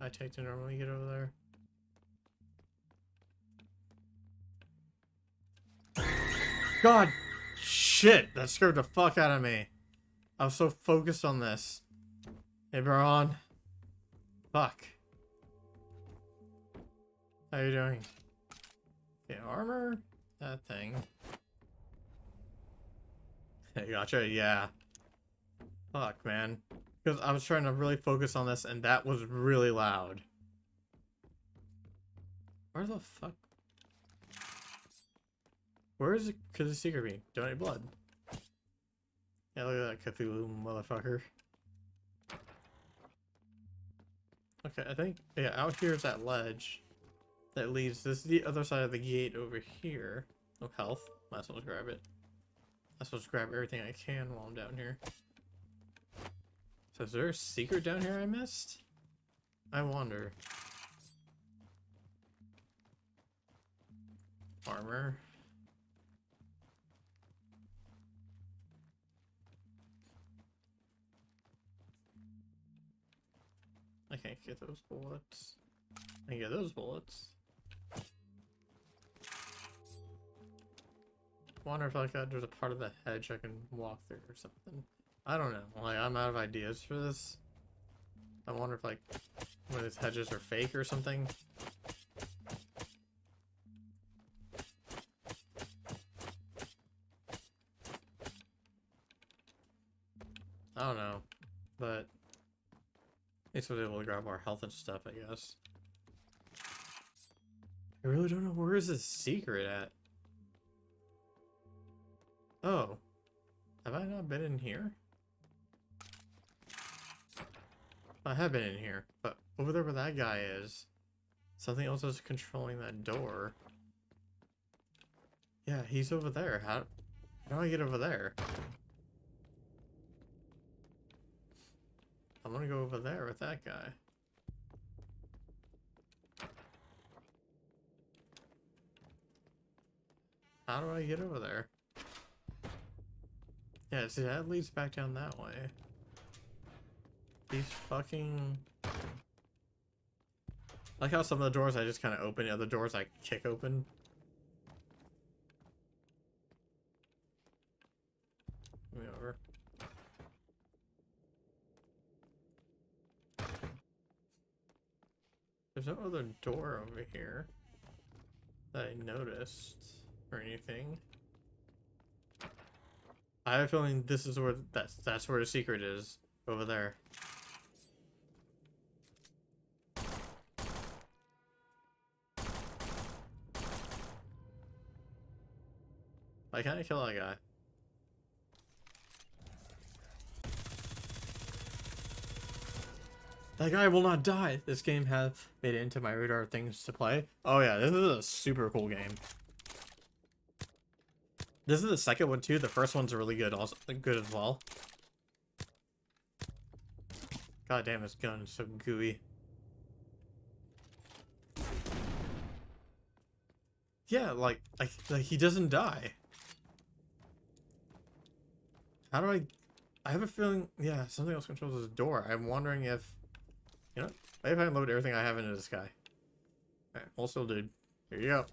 Speaker 1: I take to normally get over there. God, shit, that scared the fuck out of me. I was so focused on this. Hey, Baron. Fuck. How you doing? Okay, armor? That thing. Hey, gotcha, yeah. Fuck, man. Because I was trying to really focus on this, and that was really loud. Where the fuck where is it? Could the secret be? Donate blood. Yeah, look at that Cthulhu motherfucker. Okay, I think, yeah, out here is that ledge that leads, this is the other side of the gate over here. Oh, health. Might as well grab it. Might as well just grab everything I can while I'm down here. So is there a secret down here I missed? I wonder. Armor. I can't get those bullets. I can get those bullets. wonder if like uh, there's a part of the hedge I can walk through or something. I don't know. Like I'm out of ideas for this. I wonder if like one of these hedges are fake or something. I don't know, but least we'll able to grab our health and stuff, I guess. I really don't know where is this secret at. Oh. Have I not been in here? I have been in here, but over there where that guy is, something else is controlling that door. Yeah, he's over there. How, how do I get over there? I'm gonna go over there with that guy. How do I get over there? Yeah, see, that leads back down that way. These fucking... like how some of the doors I just kind of open, the other doors I kick open. Move over. There's no other door over here that I noticed or anything. I have a feeling this is where that's that's where the secret is over there. I kind of kill that guy. That guy will not die. This game has made it into my radar of things to play. Oh yeah, this is a super cool game. This is the second one too. The first one's really good, also good as well. God damn, this gun is so gooey. Yeah, like, like, like he doesn't die. How do I? I have a feeling. Yeah, something else controls this door. I'm wondering if I have unloaded everything I have into this guy. Right, also, dude. Here you go.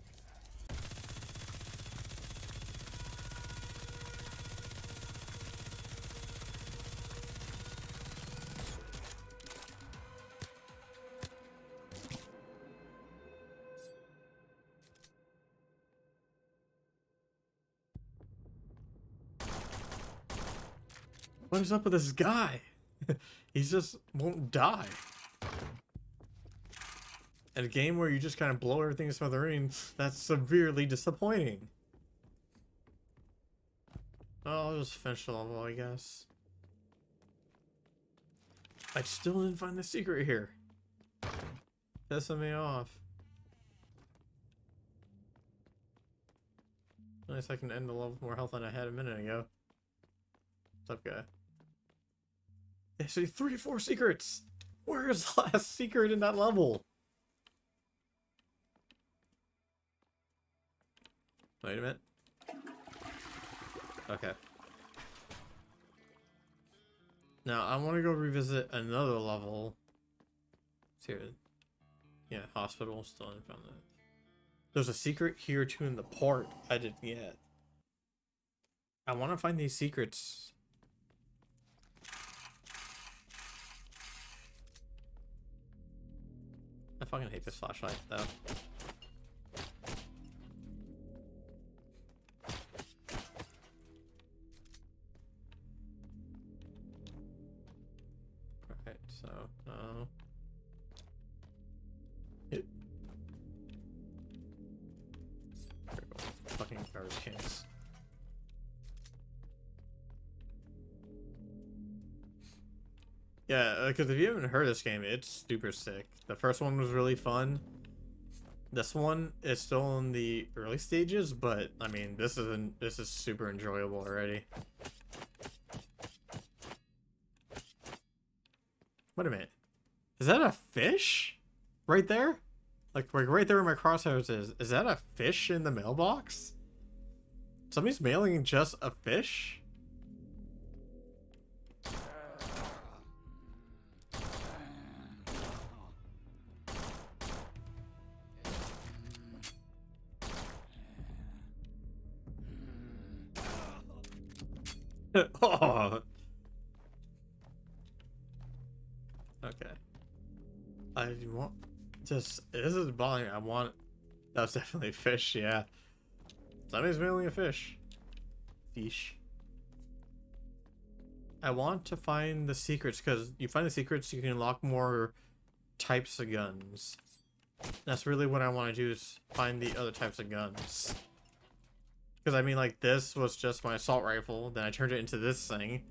Speaker 1: What is up with this guy? [laughs] he just won't die. In a game where you just kind of blow everything to smithereens, that's severely disappointing. I'll just finish the level, I guess. I still didn't find the secret here. Pissing me off. Nice I can end the level with more health than I had a minute ago. What's up, guy? Actually, three, four secrets! Where is the last [laughs] secret in that level? Wait a minute. Okay. Now, I want to go revisit another level. Here. Yeah, hospital. Still haven't found that. There's a secret here too in the port I didn't get. I want to find these secrets. I fucking hate this flashlight though. Because if you haven't heard this game, it's super sick. The first one was really fun. This one is still in the early stages, but I mean, this is an, this is super enjoyable already. Wait a minute, is that a fish right there? Like, like right there where my crosshairs is. Is that a fish in the mailbox? Somebody's mailing just a fish? I want that was definitely fish. Yeah, somebody's mailing a fish. Fish. I want to find the secrets because you find the secrets, you can unlock more types of guns. That's really what I want to do is find the other types of guns. Because I mean, like, this was just my assault rifle. Then I turned it into this thing.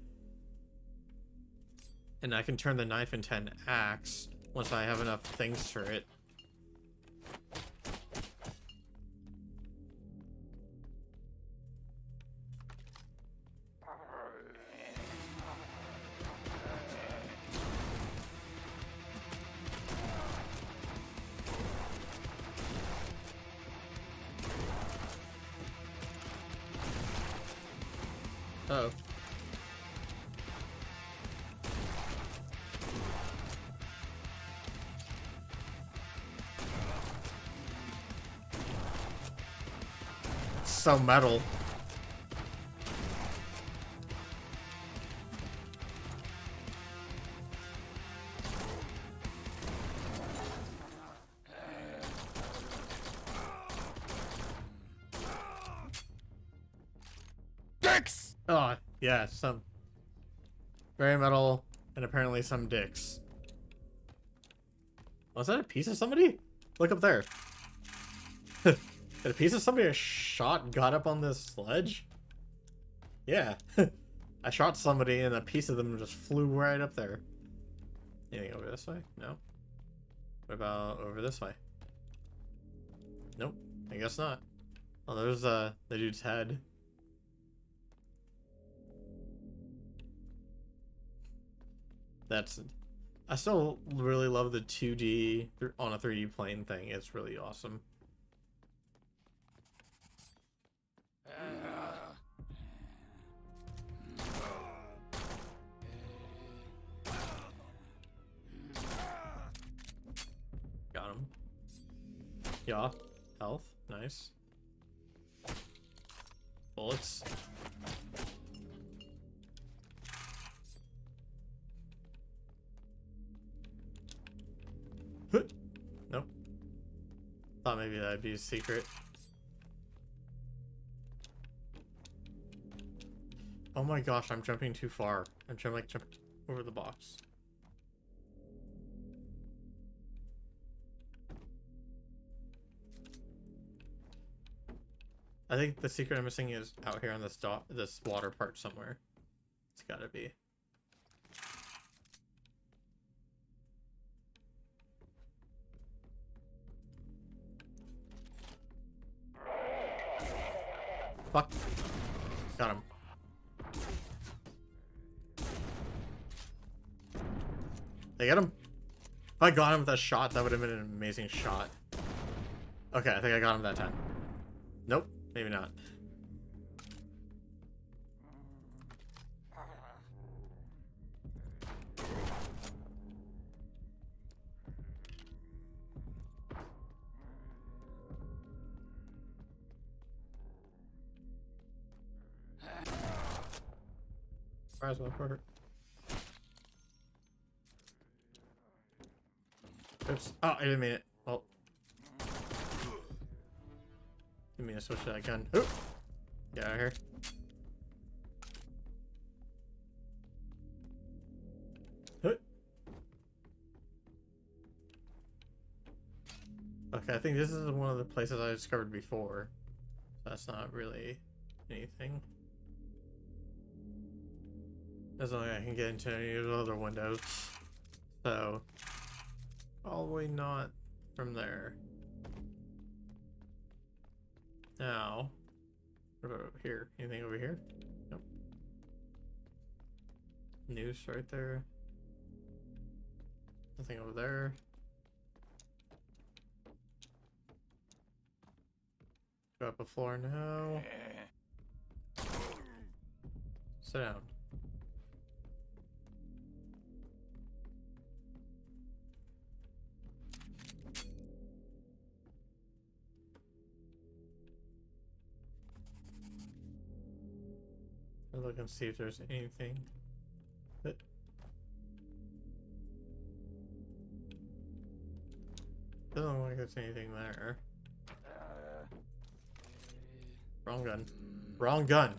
Speaker 1: And I can turn the knife into an axe once I have enough things for it. So metal.
Speaker 2: Dicks!
Speaker 1: Oh, yeah, some very metal and apparently some dicks. Was that a piece of somebody? Look up there. Did a piece of somebody a shot got up on this sledge? Yeah. [laughs] I shot somebody and a piece of them just flew right up there. Anything over this way? No. What about over this way? Nope. I guess not. Oh, there's uh, the dude's head. That's... I still really love the 2D on a 3D plane thing. It's really awesome. Yeah. Health. Nice. Bullets. Nope. Thought maybe that'd be a secret. Oh my gosh, I'm jumping too far. I'm to like jump over the box. I think the secret I'm missing is out here on this dot this water part somewhere. It's gotta be. Fuck. Got him. They get him? If I got him with that shot, that would have been an amazing shot. Okay, I think I got him that time. Maybe not. Might as well put Oops. Oh, I didn't mean it. To switch that gun. Oop! Get out of here. Okay, I think this is one of the places I discovered before. That's not really anything. Doesn't look like I can get into any of the other windows. So, probably not from there. Now, what about over here? Anything over here? Nope. News right there. Nothing over there. Go up a floor now. Eh. Sit down. I'll look and see if there's anything. That... Doesn't look like there's anything there. Wrong gun. Wrong gun.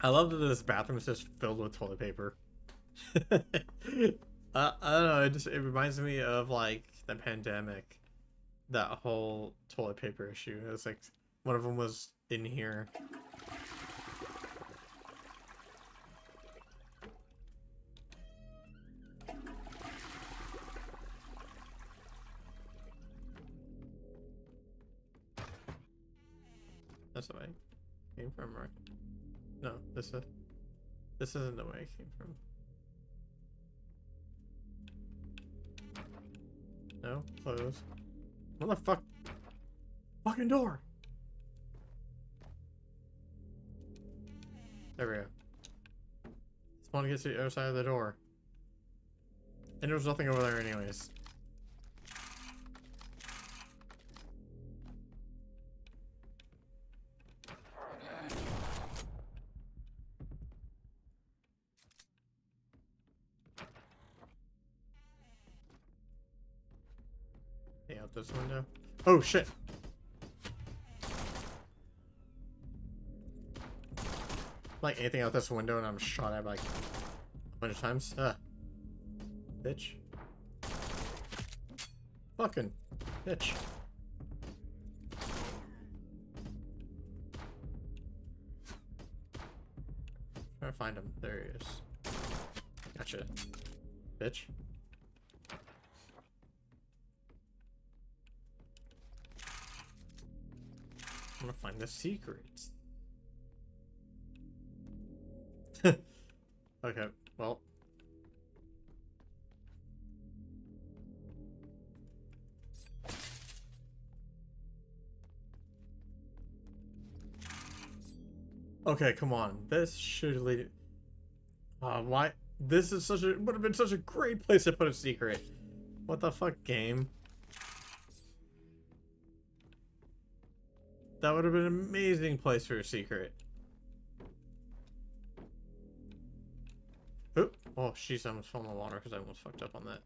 Speaker 1: I love that this bathroom is just filled with toilet paper. [laughs] uh, I don't know. It just it reminds me of like the pandemic, that whole toilet paper issue. It's like one of them was in here. That's the way I came from, right? No, this is this isn't the way I came from. No, close. What the fuck? Fucking door! There we go. Spawn gets to the other side of the door. And there's nothing over there anyways. Out this window. Oh shit! Like anything out this window and I'm shot at like a bunch of times. Ah. Bitch. Fucking bitch. Trying to find him. There he is. Gotcha. Bitch. I'm gonna find the secrets. Okay, well. Okay, come on. This should lead. Uh, why? This is such a would have been such a great place to put a secret. What the fuck, game? That would have been an amazing place for a secret. Oh, I almost fell in the water because I almost fucked up on that.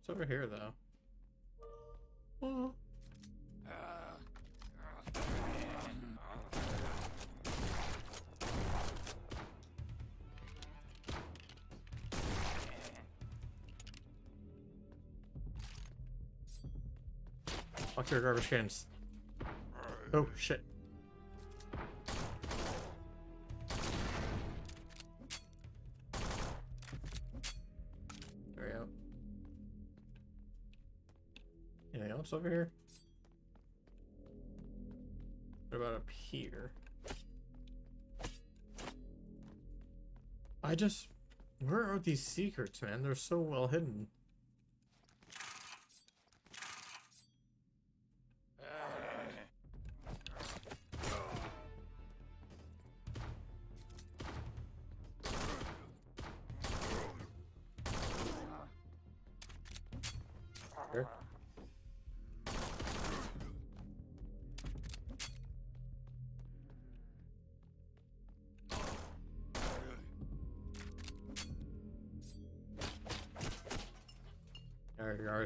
Speaker 1: It's over here, though? Oh. Fuck your garbage cans. Oh, shit. Over here? What about up here? I just... Where are these secrets, man? They're so well hidden.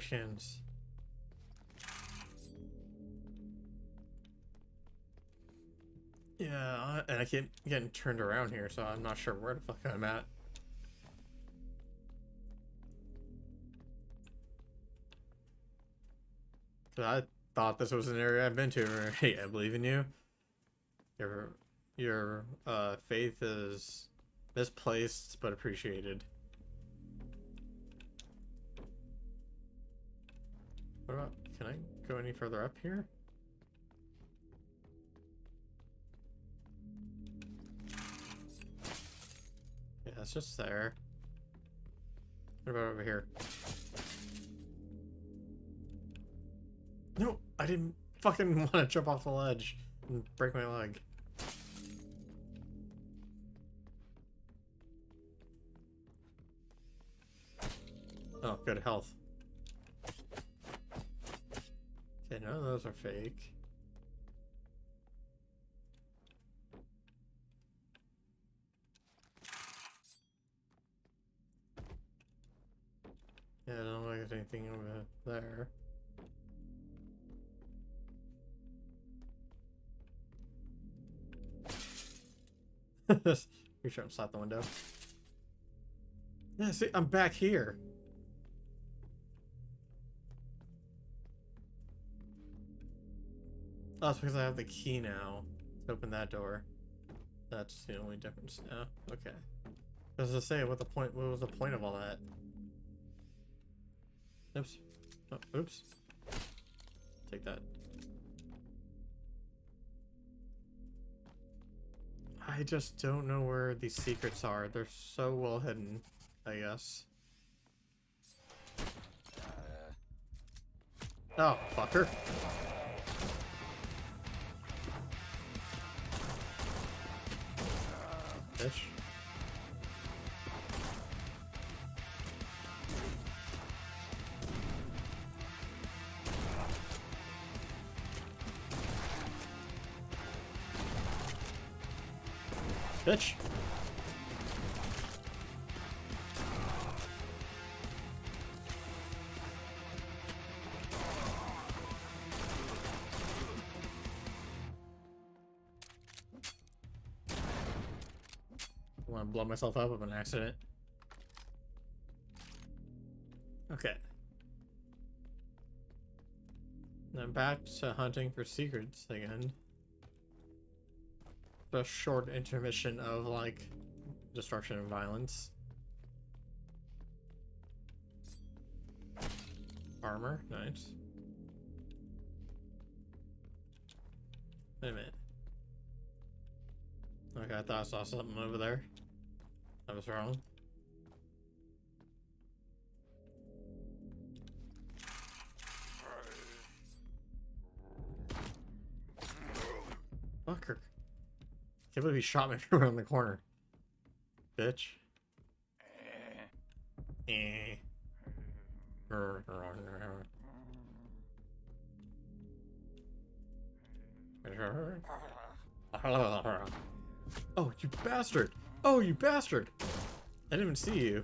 Speaker 1: Arshans. Yeah, and I keep getting turned around here, so I'm not sure where the fuck I'm at. I thought this was an area I've been to [laughs] already. I believe in you. Your your uh, faith is misplaced but appreciated. What about? Can I go any further up here? Yeah, it's just there. What about over here? No, I didn't fucking [laughs] want to jump off the ledge and break my leg. Oh, good health. Okay, none of those are fake. Yeah, I don't like there's anything over there. [laughs] You're trying to slap the window. Yeah, see, I'm back here. Oh, it's because I have the key now to open that door. That's the only difference now. Okay. As I say, what the point? What was the point of all that? Oops. Oh, oops. Take that. I just don't know where these secrets are. They're so well hidden, I guess. Uh, oh, fucker. Bitch. Bitch. Blow myself up of an accident. Okay. I'm back to hunting for secrets again a short intermission of like destruction and violence. Armor, nice. Wait a minute. Okay, I thought I saw something over there. I was wrong. Fucker. Can't believe he shot me [laughs] from around the corner. Bitch. Eh. [laughs] Oh, you bastard! Oh, you bastard! I didn't even see you.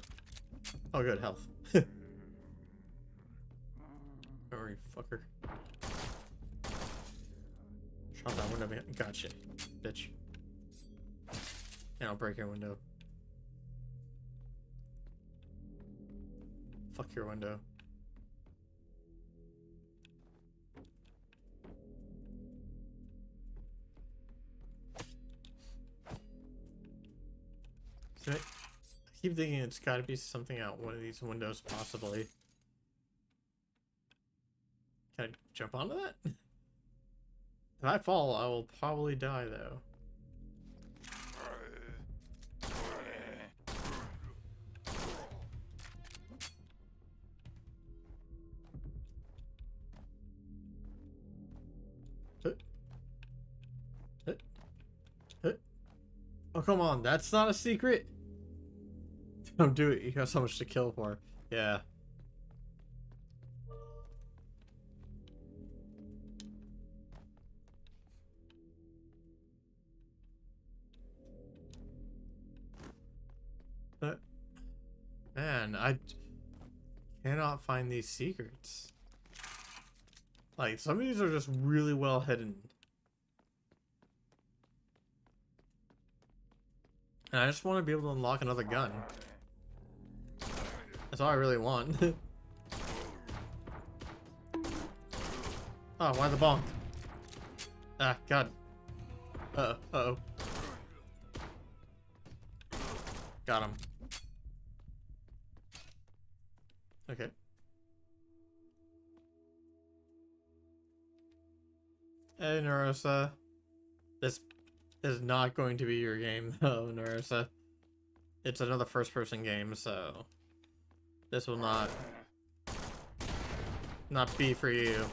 Speaker 1: Oh, good, health. [laughs] Sorry, fucker. Shot that window. Gotcha, bitch. And I'll break your window. Fuck your window. I keep thinking it's gotta be something out one of these windows, possibly. Can I jump onto that? [laughs] If I fall, I will probably die, though. Oh, come on. That's not a secret? Don't do it. You got so much to kill for. Yeah. Man, I cannot find these secrets. Like, some of these are just really well hidden. And I just want to be able to unlock another gun. That's all I really want. [laughs] oh, why the bonk? Ah, God. Uh-oh. Uh-oh. Got him. Okay. Hey, Narosa. Is not going to be your game, [laughs] though, Narissa. It's another first-person game, so... This will not... Not be for you.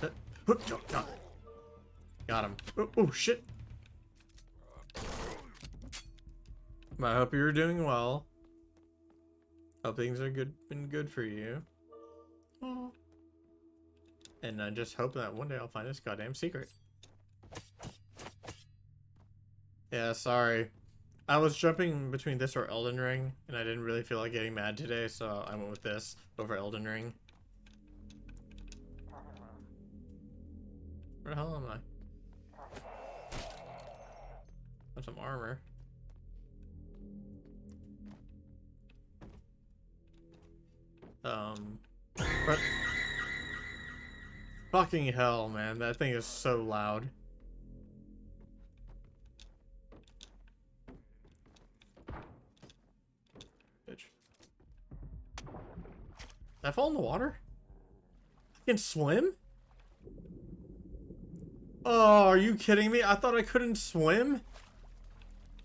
Speaker 1: [gasps] Got him. Oh, oh shit! I hope you're doing well. Hope things are good been good for you. And I just hope that one day I'll find this goddamn secret. Yeah, sorry. I was jumping between this or Elden Ring, and I didn't really feel like getting mad today, so I went with this over Elden Ring. Where the hell am I? Got some armor. Um, but [laughs] fucking hell, man, that thing is so loud. I fall in the water? I can swim? Oh, are you kidding me? I thought I couldn't swim?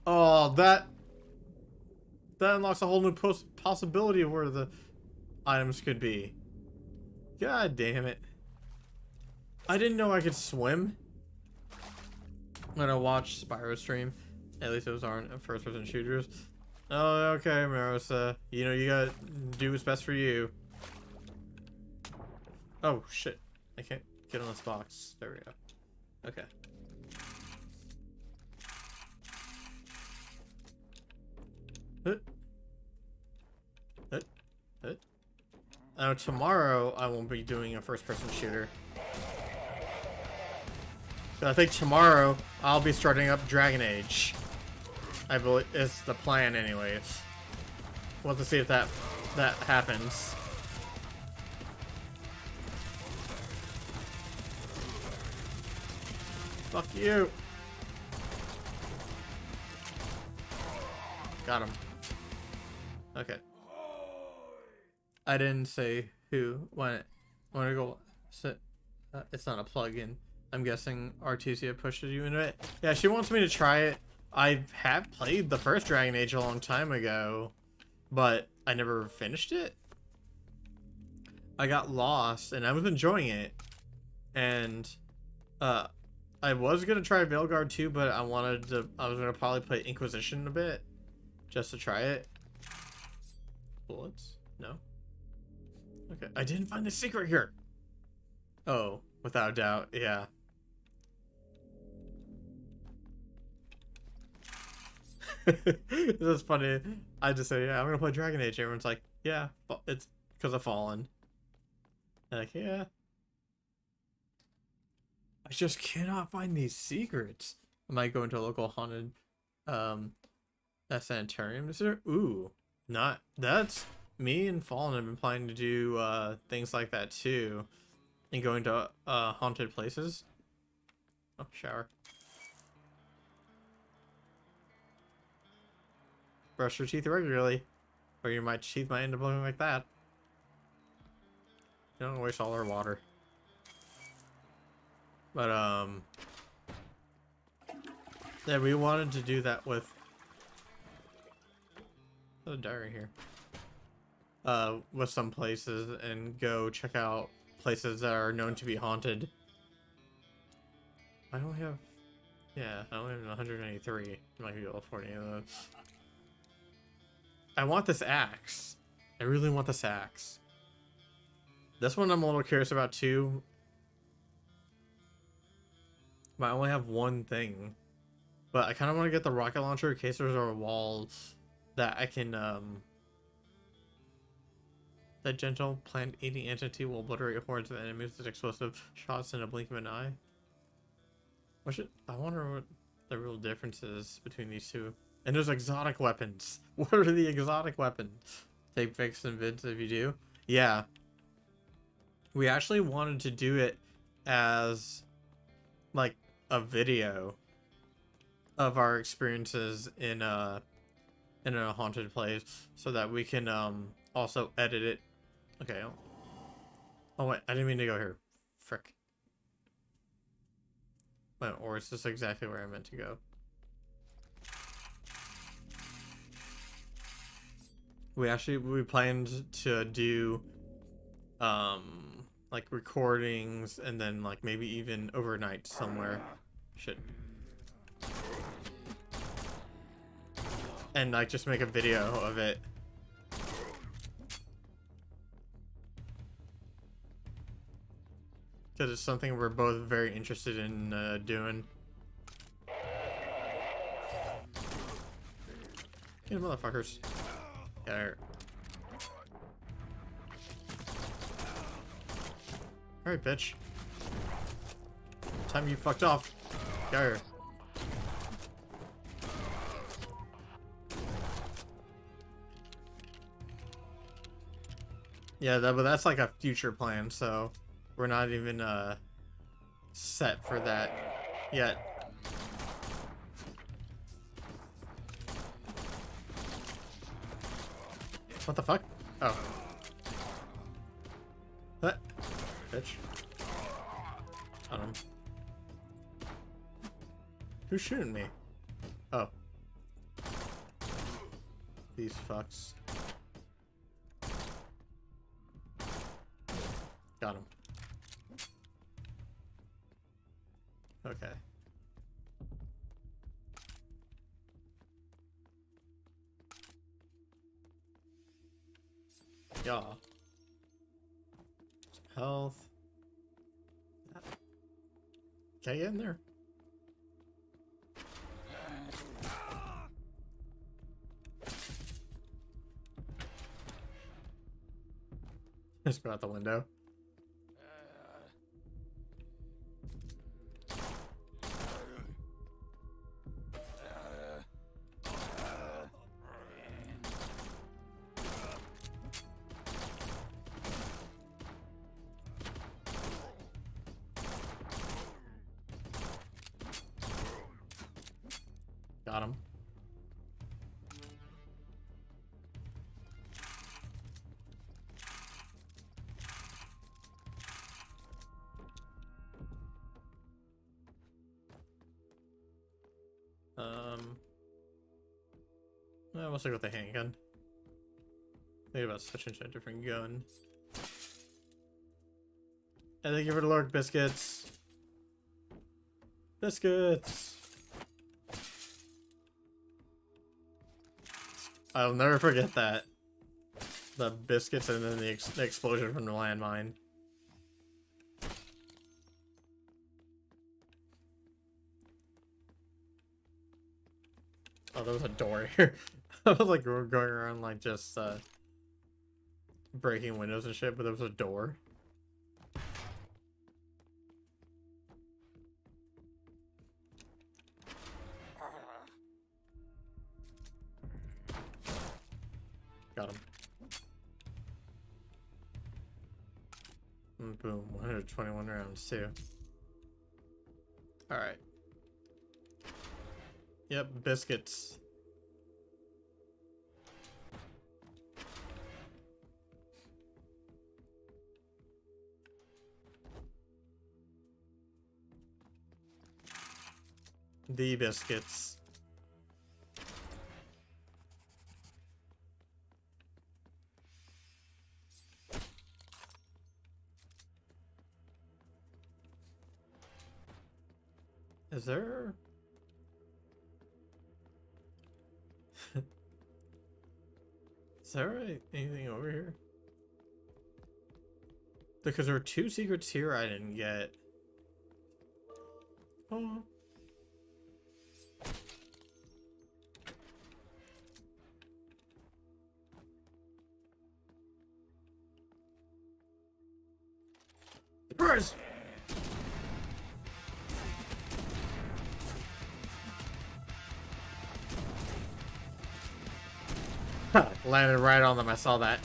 Speaker 1: Oh, that... That unlocks a whole new possibility of where the items could be. God damn it. I didn't know I could swim. When I watched Spyro stream, at least those aren't first-person shooters. Oh, okay, Marissa. You know, you gotta do what's best for you. Oh, shit. I can't get on this box. There we go. Okay. Hut. Now, tomorrow, I won't be doing a first-person shooter. But I think tomorrow, I'll be starting up Dragon Age. I believe it's the plan anyways. We'll have to see if that that happens. Fuck you. Got him. Okay. I didn't say who when when I go sit. Uh, it's not a plug-in. I'm guessing Artesia pushes you into it. Yeah, she wants me to try it. I have played the first Dragon Age a long time ago, but I never finished it. I got lost, and I was enjoying it. And uh, I was gonna try Veilguard too, but I wanted to. I was gonna probably play Inquisition a bit, just to try it. Bullets? No. Okay, I didn't find the secret here. Oh, without doubt, yeah. [laughs] this is funny. I just say, yeah, I'm gonna play Dragon Age. Everyone's like, yeah, it's because of Fallen. Like, yeah. I just cannot find these secrets. I might go into a local haunted um that sanitarium. Is there ooh not that's me and Fallen have been planning to do uh things like that too. And going to uh haunted places. Oh shower. Brush your teeth regularly. Or your my teeth might end up looking like that. Don't waste all our water. But, um... Yeah, we wanted to do that with... A diary here. Uh, with some places and go check out places that are known to be haunted. I only have... Yeah, I only have 193. Might be afford any of those. I want this axe. I really want this axe. This one I'm a little curious about too. But I only have one thing. But I kind of want to get the rocket launcher in case there's a wall that I can, um... That gentle plant eating entity will obliterate hordes of enemies with explosive shots in a blink of an eye. What should... I wonder what the real difference is between these two. And there's exotic weapons. [laughs] What are the exotic weapons? Take pics and vids if you do. Yeah. We actually wanted to do it as like a video of our experiences in a in a haunted place so that we can um also edit it. Okay. Oh wait, I didn't mean to go here. Frick. Wait, or is this exactly where I meant to go? we actually we planned to do um like recordings and then like maybe even overnight somewhere shit. And like just make a video of it. Because it's something we're both very interested in uh, doing. Get motherfuckers Alright, bitch. Time you fucked off. Yeah, that, but that's like a future plan, so we're not even uh, set for that yet. What the fuck? Oh. What? Bitch. I don't know. Who's shooting me? Oh. These fucks. Got him. Okay. Yeah. Health. Can I get in there? Just go out the window. Stick with the handgun. Think about switching to a different gun. And thank you for the Lord biscuits. Biscuits. I'll never forget that. The biscuits and then the, ex the explosion from the landmine. Oh, there was a door here. [laughs] [laughs] I was like going around like just uh, breaking windows and shit, but there was a door. Got him. And boom, 121 rounds too. Alright. Yep, biscuits. The biscuits. Is there... [laughs] Is there anything over here? Because there were two secrets here I didn't get. Oh. Surprise! [laughs] Landed right on them, I saw that.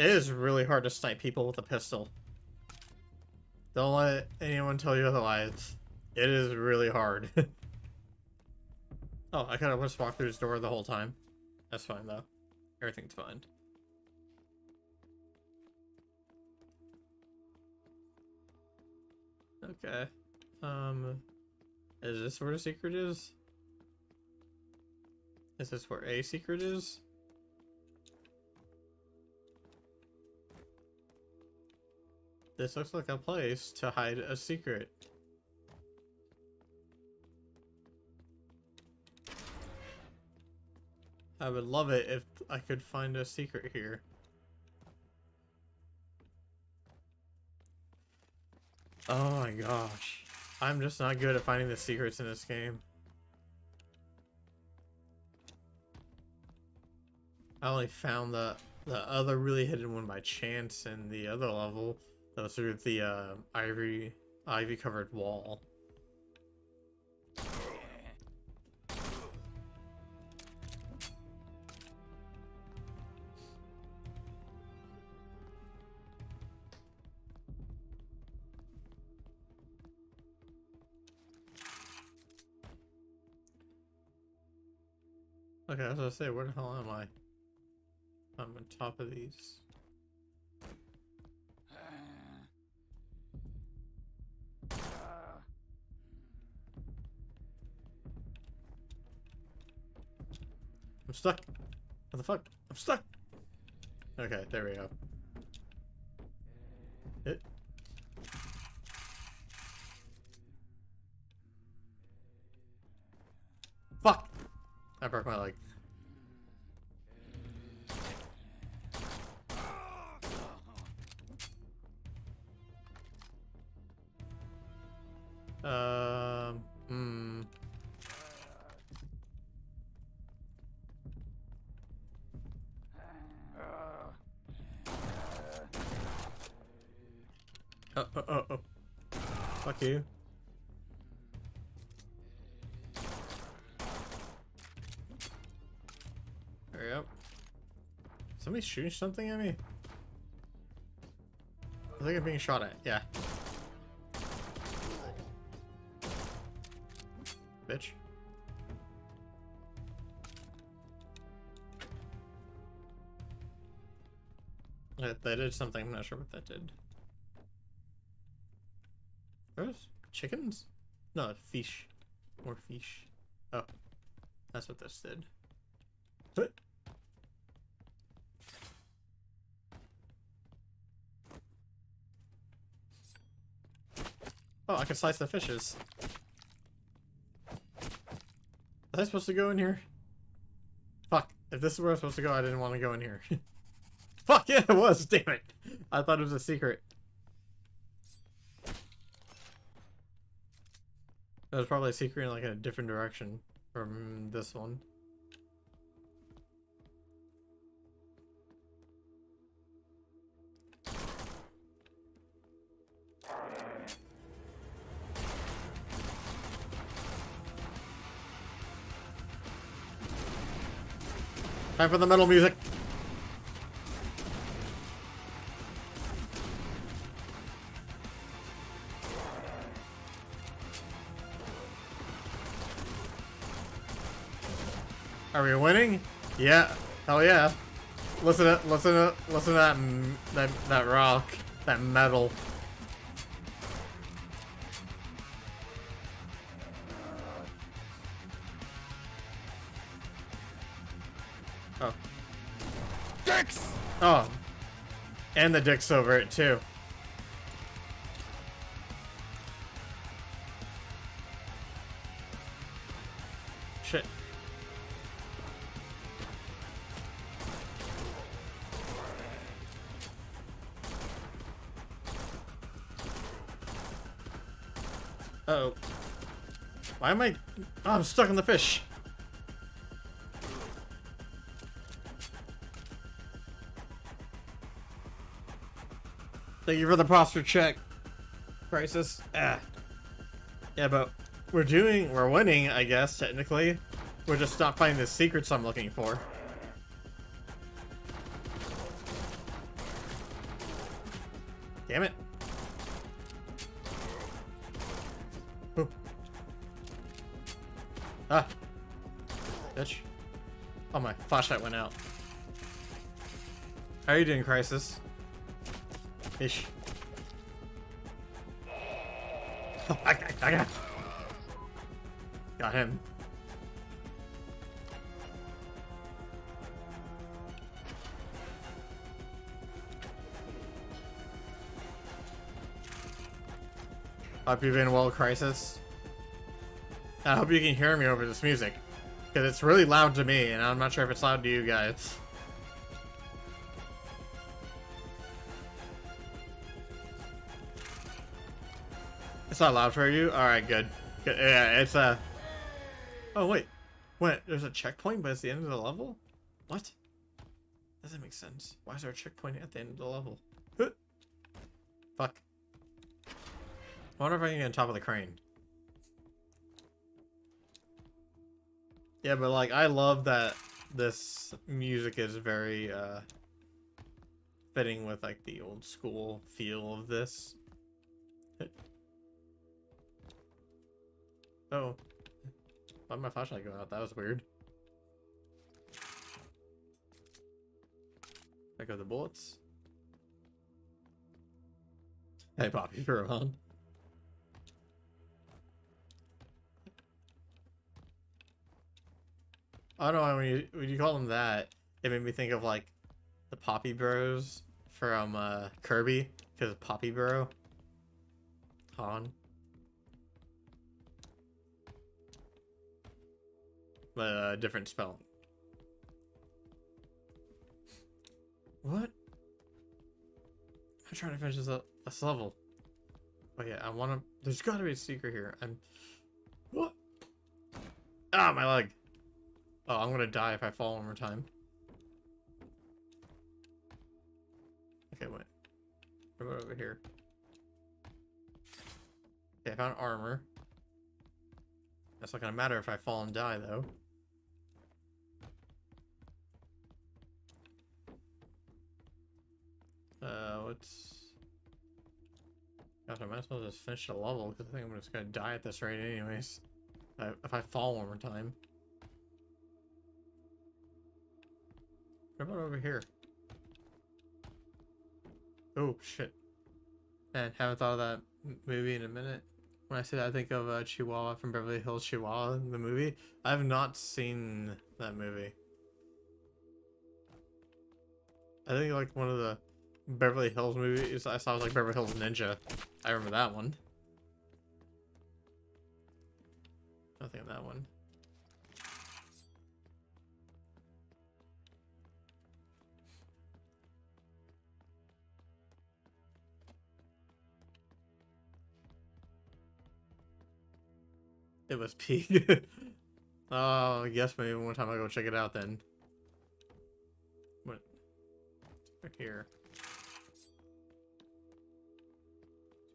Speaker 1: It is really hard to snipe people with a pistol. Don't let anyone tell you otherwise. It is really hard. [laughs] oh, I kind of just walked through his door the whole time. That's fine, though. Everything's fine. Okay. Um, is this where the secret is? Is this where a secret is? This looks like a place to hide a secret. I would love it if I could find a secret here. Oh my gosh. I'm just not good at finding the secrets in this game. I only found the the other really hidden one by chance in the other level. Was through the uh, ivy ivy covered wall. Okay, I was gonna say, where the hell am I? I'm on top of these. I'm stuck. What the fuck? I'm stuck. Okay, there we go. It. Fuck! I broke my leg. You. Hurry up. Somebody shooting something at me? I think I'm being shot at. Yeah. Bitch. That, that did something. I'm not sure what that did. Where's chickens? No, fish. More fish. Oh. That's what this did. What? Oh, I can slice the fishes. Was I supposed to go in here? Fuck. If this is where I'm supposed to go, I didn't want to go in here. [laughs] Fuck, yeah, it was. Damn it. I thought it was a secret. Was probably a secret in like a different direction from this one. Time for the metal music. Yeah. Hell yeah. Listen to listen to listen to that that that rock, that metal. Oh. Dicks! Oh. And the dicks over it, too. I'm stuck in the fish. Thank you for the posture check. Crisis. Ah. Yeah, but we're doing, we're winning, I guess, technically. We're just not finding the secrets I'm looking for. Flashlight went out. How are you doing, Crisis? Fish. [laughs] I got, I got. Got him. Hope you've been well, Crisis. I hope you can hear me over this music. Because it's really loud to me, and I'm not sure if it's loud to you guys. It's not loud for you? Alright, good. good. Yeah, it's a... Uh... Oh, wait. Wait, there's a checkpoint, but it's the end of the level? What? Doesn't make sense. Why is there a checkpoint at the end of the level? Huh. Fuck. I wonder if I can get on top of the crane. Yeah, but like, I love that this music is very, uh, fitting with like the old school feel of this. [laughs] Oh. Why did my flashlight go out? That was weird. There go the bullets. Hey, Poppy, [laughs] you're on. I don't know when you when you call them that, it made me think of like the Poppy Bros from uh, Kirby because Poppy Bro. Han. But uh, different spelling. What? I'm trying to finish this, up, this level. Oh yeah, I want to. There's got to be a secret here. I'm. What? Ah, my leg. Oh, I'm gonna die if I fall one more time. Okay, wait. What about over here? Okay, I found armor. That's not gonna matter if I fall and die, though. Uh, what's... Gosh, I might as well just finish the level, because I think I'm just gonna die at this rate anyways. if I fall one more time. What about over here? Oh, shit. And haven't thought of that movie in a minute. When I say that, I think of uh, Chihuahua from Beverly Hills Chihuahua, the movie. I have not seen that movie. I think like one of the Beverly Hills movies I saw was like Beverly Hills Ninja. I remember that one. Nothing on that one. It was peak. [laughs] oh, I guess maybe one time I'll go check it out then. What? Right here. Is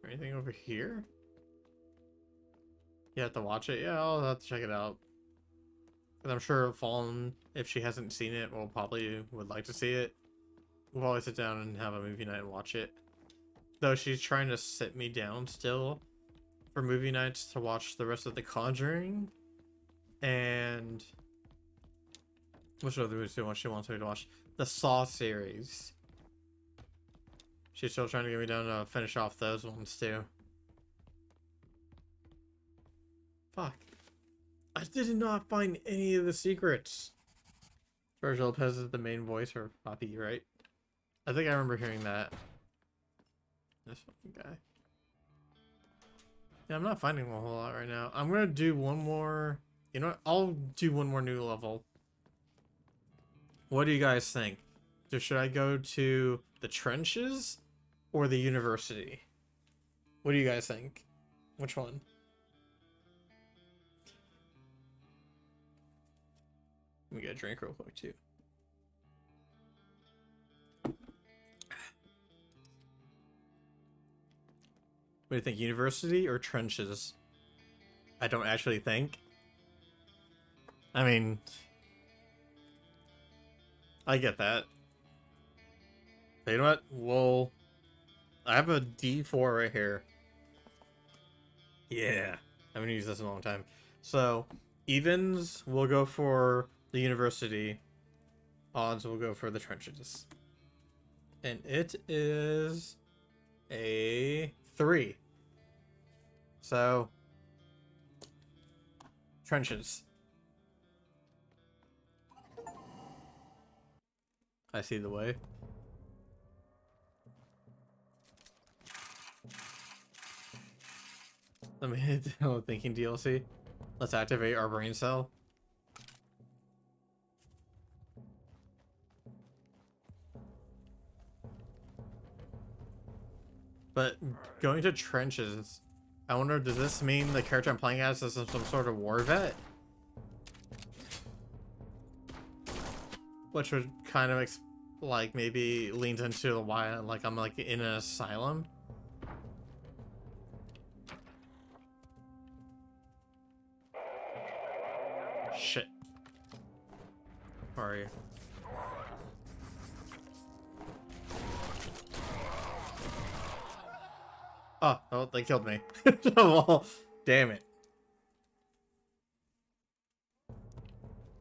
Speaker 1: there anything over here? You have to watch it? Yeah, I'll have to check it out. Because I'm sure Fallen, if she hasn't seen it, will probably would like to see it. We'll probably sit down and have a movie night and watch it. Though she's trying to sit me down still for movie nights to watch the rest of The Conjuring. And... Which other movies do? She wants me to watch? The Saw series. She's still trying to get me down to finish off those ones too. Fuck. I did not find any of the secrets. George Lopez is the main voice for Poppy, right? I think I remember hearing that. This fucking guy. Yeah, I'm not finding a whole lot right now. I'm gonna do one more... You know what? I'll do one more new level. What do you guys think? So should I go to the trenches or the university? What do you guys think? Which one? Let me get a drink real quick too. What do you think, university or trenches? I don't actually think. I mean, I get that. But you know what? Well, I have a D4 right here. Yeah. I haven't used this in a long time. So, evens will go for the university. Odds will go for the trenches. And it is a three. So, trenches. I see the way. Let me [laughs] hit the thinking DLC. Let's activate our brain cell. But going to trenches, I wonder, does this mean the character I'm playing as is some, sort of war vet? Which would kind of, like, maybe leans into the why, like, I'm, like, in an asylum. Shit. Where are you? Oh, oh, they killed me. [laughs] well, damn it.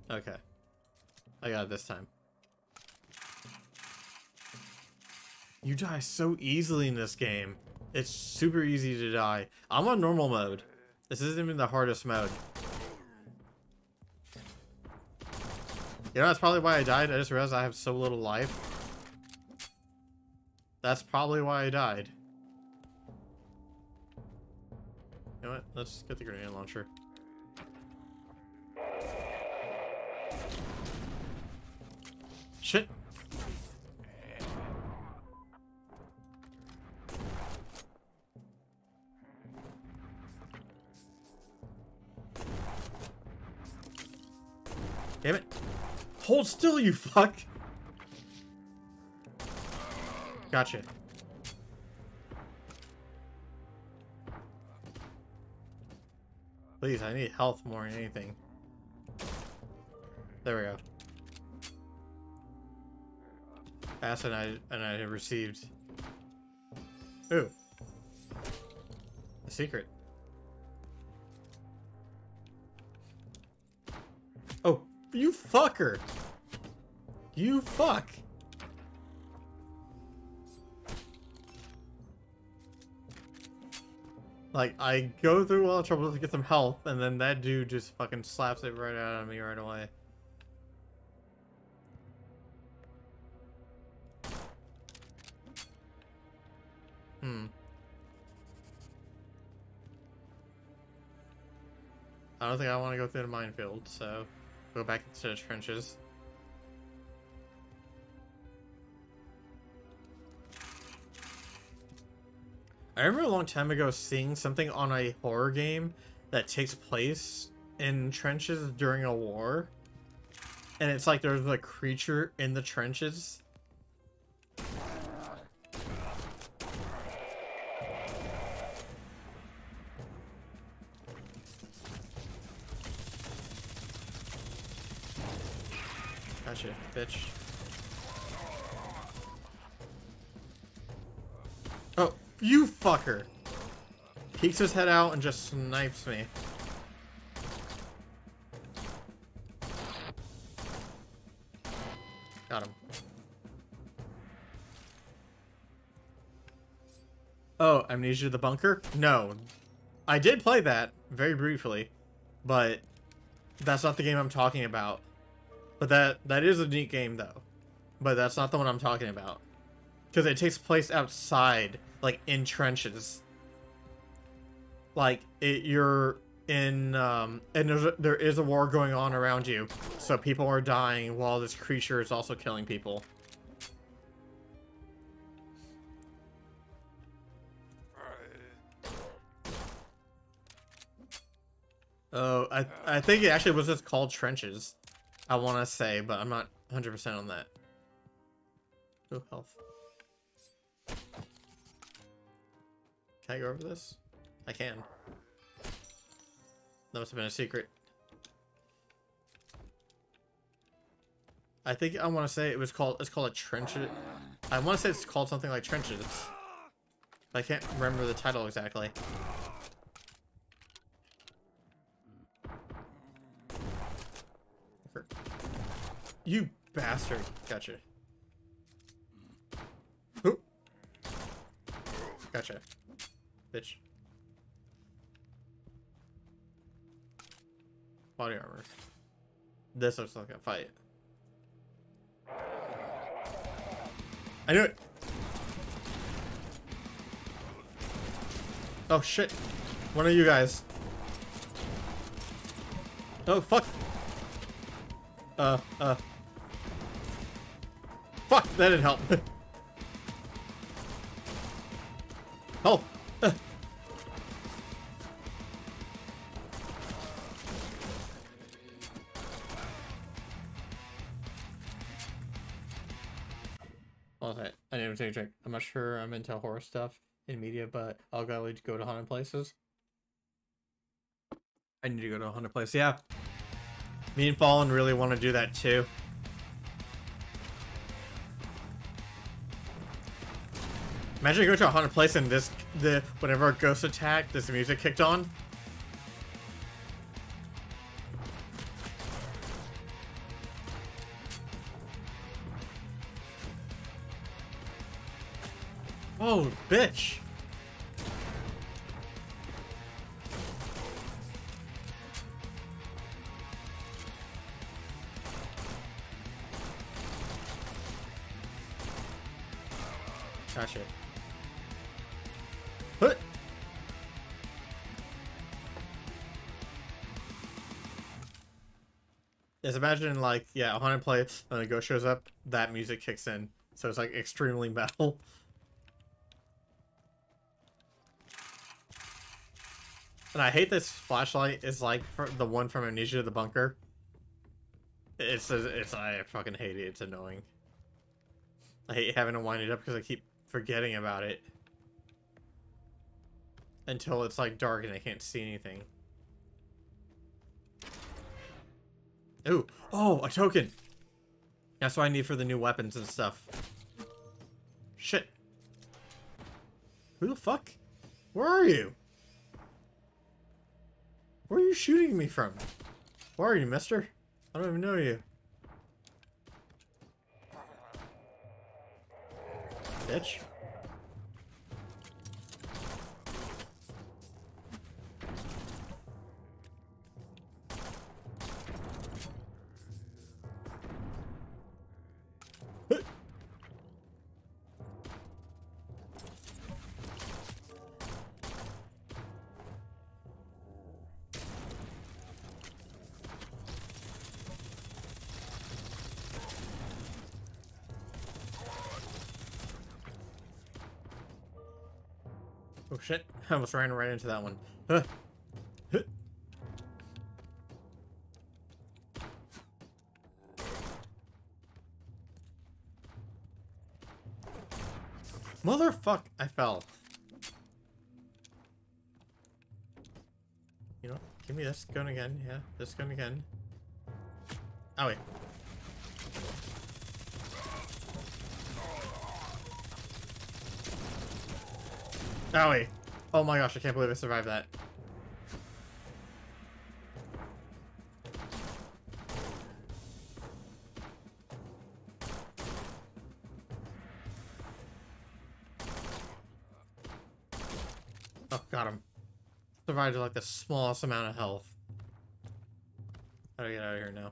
Speaker 1: Okay. I got it this time. You die so easily in this game. It's super easy to die. I'm on normal mode. This isn't even the hardest mode. You know, that's probably why I died. I just realized I have so little life. That's probably why I died. What? Let's get the grenade launcher. Shit. Damn it. Hold still, you fuck! Gotcha. Please, I need health more than anything. There we go. Pass and I and I received. Ooh. A secret. Oh, you fucker! You fuck! Like, I go through all the trouble to get some health, and then that dude just fucking slaps it right out of me right away. Hmm. I don't think I want to go through the minefield, so go back into the trenches. I remember a long time ago seeing something on a horror game that takes place in trenches during a war. And it's like there's a creature in the trenches. Gotcha, bitch. You fucker! Peeks his head out and just snipes me. Got him. Oh, Amnesia the Bunker? No. I did play that, very briefly, but that's not the game I'm talking about. But that that is a neat game, though. But that's not the one I'm talking about. Because it takes place outside, like, in trenches. Like, it, you're in, um, and there's a, there is a war going on around you. So people are dying while this creature is also killing people. Oh, I I think it actually was just called trenches. I want to say, but I'm not 100% on that. Oh, health. Can I go over this? I can. That must have been a secret. I think I want to say it was called, it's called a trench. I want to say it's called something like trenches. I can't remember the title exactly. You bastard. Gotcha. Oop. Gotcha. Bitch. Body armor. This looks like a fight. I knew it! Oh shit. One of you guys. Oh fuck. Uh, uh. Fuck, that didn't help. [laughs] oh. Drink. I'm not sure I'm into horror stuff in media, but I'll go to go to haunted places. I need to go to a haunted place. Yeah. Me and Fallen really want to do that too. Imagine going to a haunted place and this, the whenever a ghost attacked, this music kicked on. Bitch. Gotcha. Put. Just imagine like yeah, a haunted place and a ghost shows up, that music kicks in. So it's like extremely [laughs] metal. And I hate this flashlight is like the one from Amnesia the Bunker. It's it's I fucking hate it. It's annoying. I hate having to wind it up because I keep forgetting about it until it's like dark and I can't see anything. Ooh, oh, a token. That's what I need for the new weapons and stuff. Shit. Who the fuck? Where are you? Where are you shooting me from? Where are you, mister? I don't even know you. Bitch. Oh shit, [laughs] I almost ran right into that one. Huh. Huh. Motherfuck, I fell. You know, give me this gun again. Yeah, this gun again. Oh wait. Wait. Oh my gosh, I can't believe I survived that. Oh, got him. Survived like the smallest amount of health. How do I get out of here now?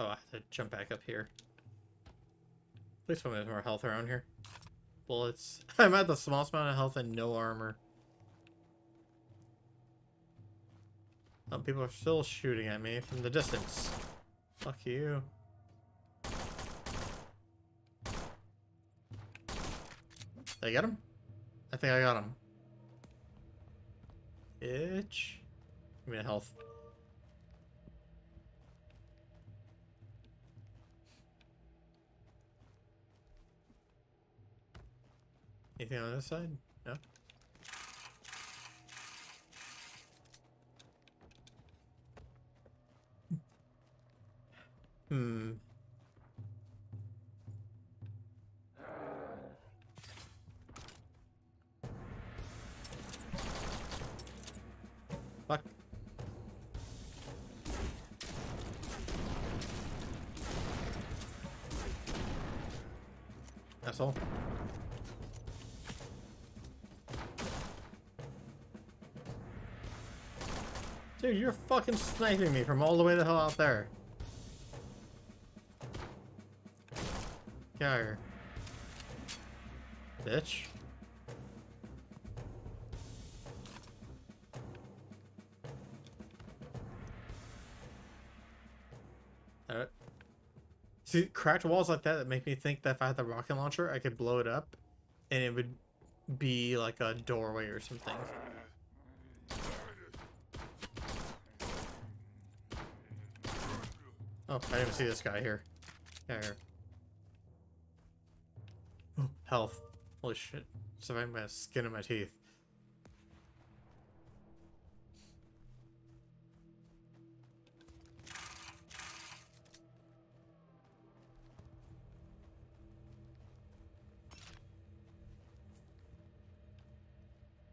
Speaker 1: Oh, I have to jump back up here. Please tell me there's more health around here. Bullets. [laughs] I'm at the smallest amount of health and no armor. Oh, people are still shooting at me from the distance. Fuck you. Did I get him? I think I got him. Itch. Give me a health. Anything on this side? No? Hmm. Fuck. Asshole. Dude, you're fucking sniping me from all the way the hell out there. Get out here. Bitch. Alright. See, cracked walls like that that make me think that if I had the rocket launcher, I could blow it up and it would be like a doorway or something. Oh, I didn't even see this guy here. Yeah, here. Health. Holy shit. Surviving the skin of my teeth.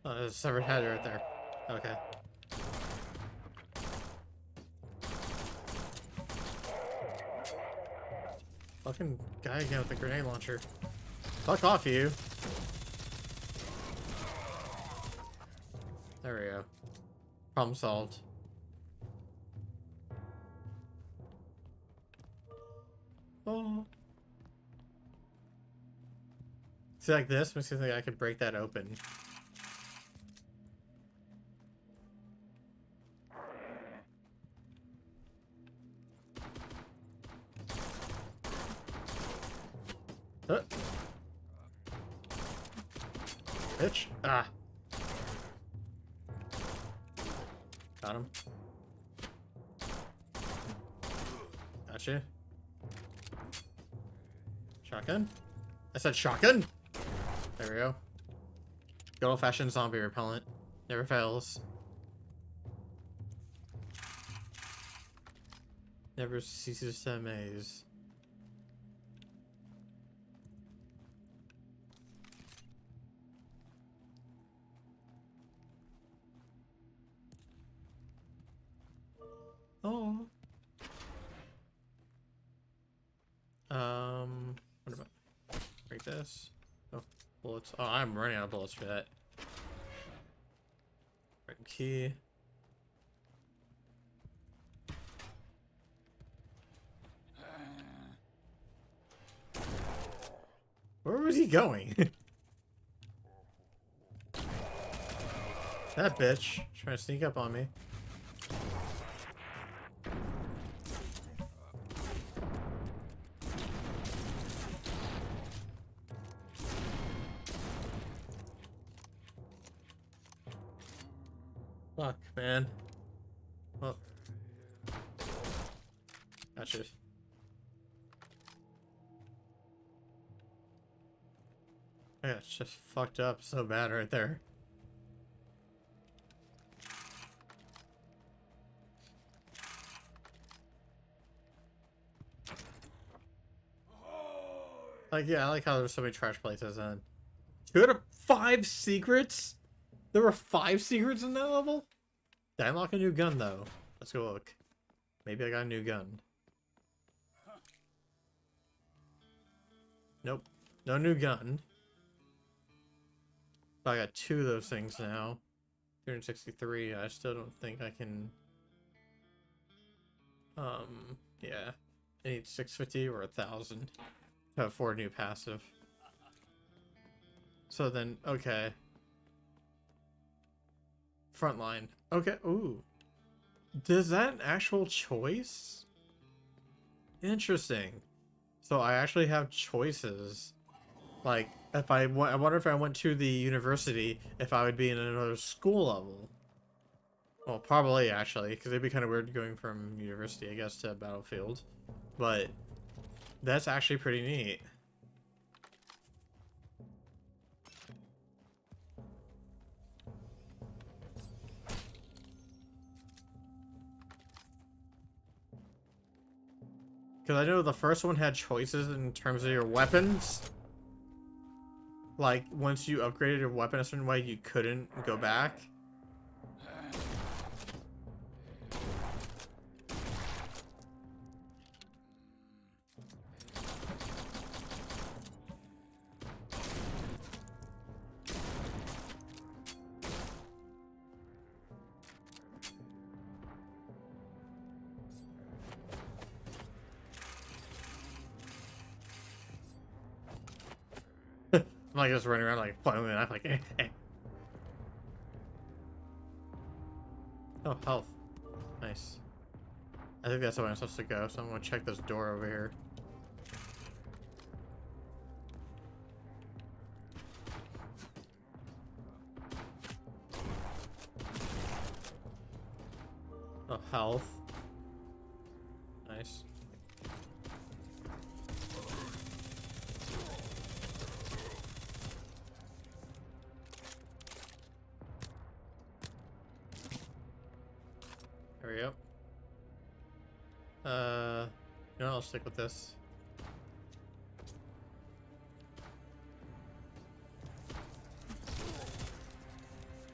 Speaker 1: Oh, there's a severed head right there. Okay. Fucking guy again with the grenade launcher. Fuck off, you. There we go. Problem solved. Oh. See, like this makes me think I could break that open. Shotgun? I said shotgun? There we go. Good old-fashioned zombie repellent. Never fails. Never ceases to amaze. Oh, I'm running out of bullets for that. Red key. Where was he going? [laughs] that bitch trying to sneak up on me. Fucked up so bad right there. Like, yeah, I like how there's so many trash places and two out of five secrets? There were five secrets in that level? Did I unlock a new gun, though? Let's go look. Maybe I got a new gun. Nope. No new gun. I got two of those things now. 363. I still don't think I can... Um, yeah. I need 650 or a 1,000 to afford new passive. So then, okay. Frontline. Okay, ooh. Does that an actual choice? Interesting. So I actually have choices. Like, if I, I wonder if I went to the university, if I would be in another school level. Well, probably, actually, because it'd be kind of weird going from university, I guess, to Battlefield. But, that's actually pretty neat. Because I know the first one had choices in terms of your weapons. Like, once you upgraded your weapon a certain way, you couldn't go back. I'm like just running around like flailing I'm like eh, eh. Oh, health. Nice. I think that's where I'm supposed to go, so I'm gonna check this door over here. Oh, health.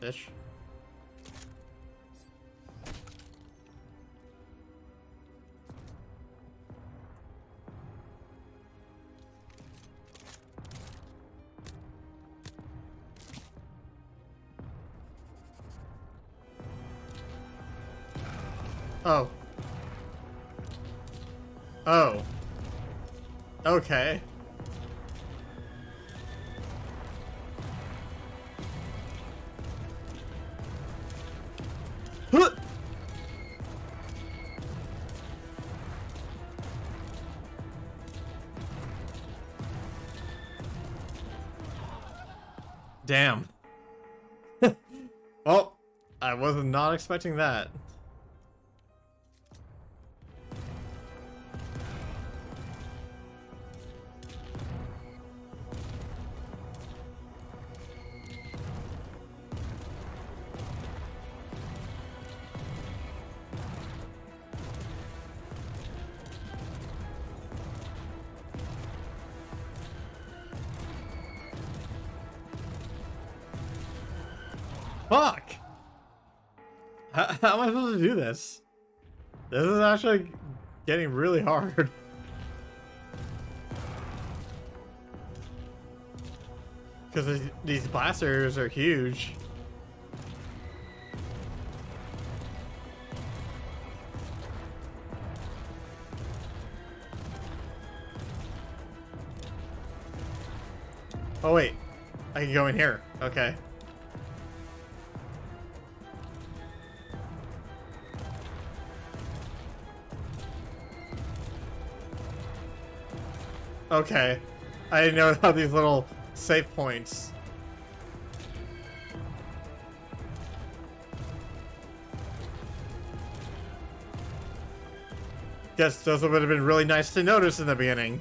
Speaker 1: Fish. Oh. Oh. Okay. Expecting that. Actually getting really hard. [laughs] Because these blasters are huge. Oh wait, I can go in here. Okay. Okay. I didn't know about these little save points. Guess those would have been really nice to notice in the beginning.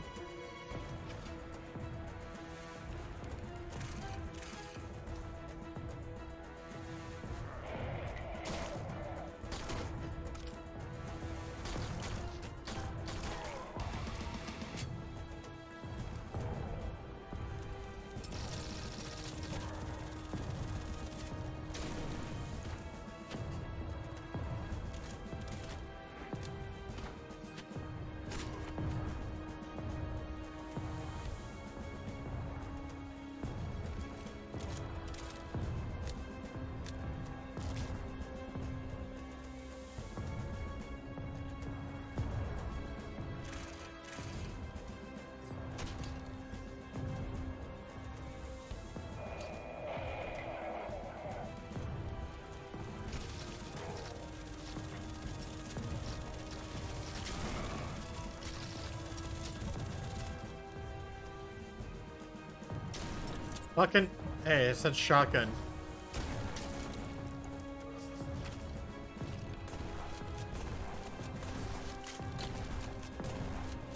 Speaker 1: Fucking... Hey, it said shotgun.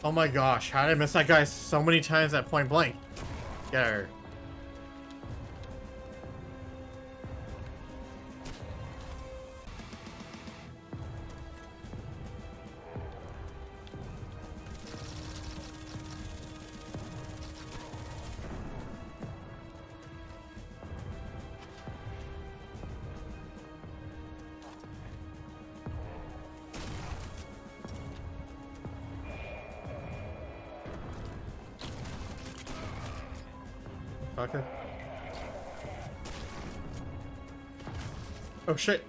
Speaker 1: Oh my gosh, how did I miss that guy so many times at point blank? Get her. Shit.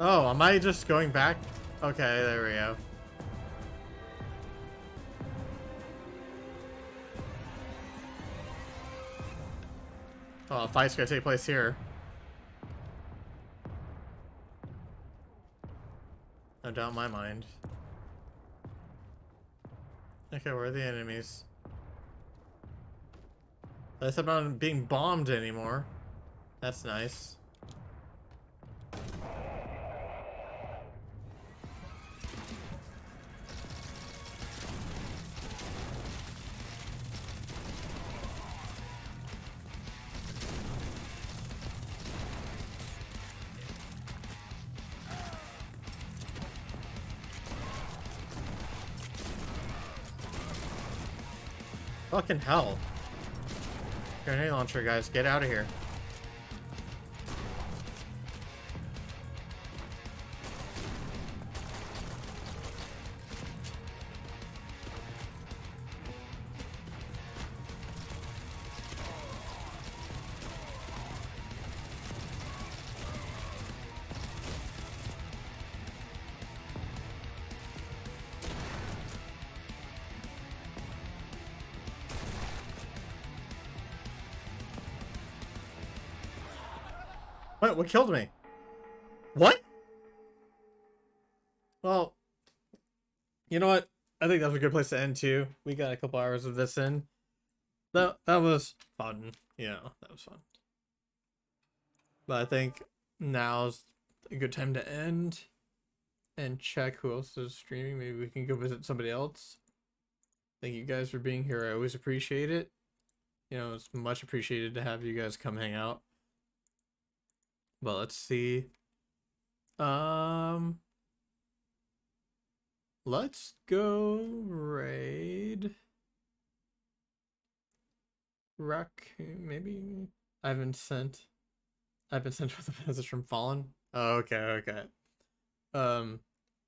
Speaker 1: Oh, am I just going back? Okay, there we go. Oh, the fight's gonna take place here. No doubt in my mind. Okay, where are the enemies? At least I'm not being bombed anymore. That's nice. Fucking hell. Grenade launcher, guys. Get out of here. Killed me? What? Well, you know what? I think that's a good place to end too. We got a couple hours of this in. That that was fun. Yeah, that was fun. But I think now's a good time to end and check who else is streaming. Maybe we can go visit somebody else. Thank you guys for being here. I always appreciate it. You know, it's much appreciated to have you guys come hang out. But let's see. Um, let's go raid. Raccoon, maybe? I've been sent. I've been sent [laughs] with a message from Fallen. Oh, okay, okay. Um,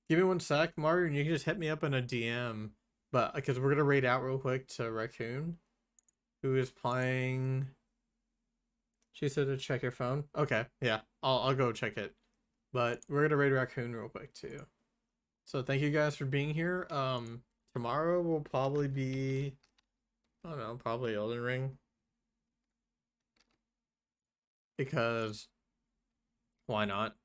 Speaker 1: give me one sec, Mario, and you can just hit me up in a DM. But because we're gonna raid out real quick to Raccoon, who is playing. She said to check your phone. Okay, yeah, I'll I'll go check it. But we're gonna raid Raccoon real quick too. So thank you guys for being here. Um, tomorrow will probably be, I don't know, probably Elden Ring. Because, why not?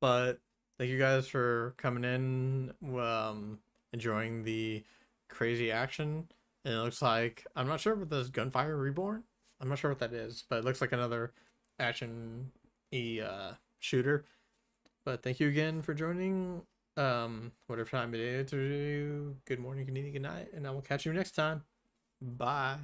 Speaker 1: But thank you guys for coming in, um, enjoying the crazy action. And it looks like I'm not sure what this Gunfire Reborn. I'm not sure what that is, but it looks like another action e uh, shooter. But thank you again for joining. Um, whatever time it is you. Good morning, good evening, good night, and I will catch you next time. Bye.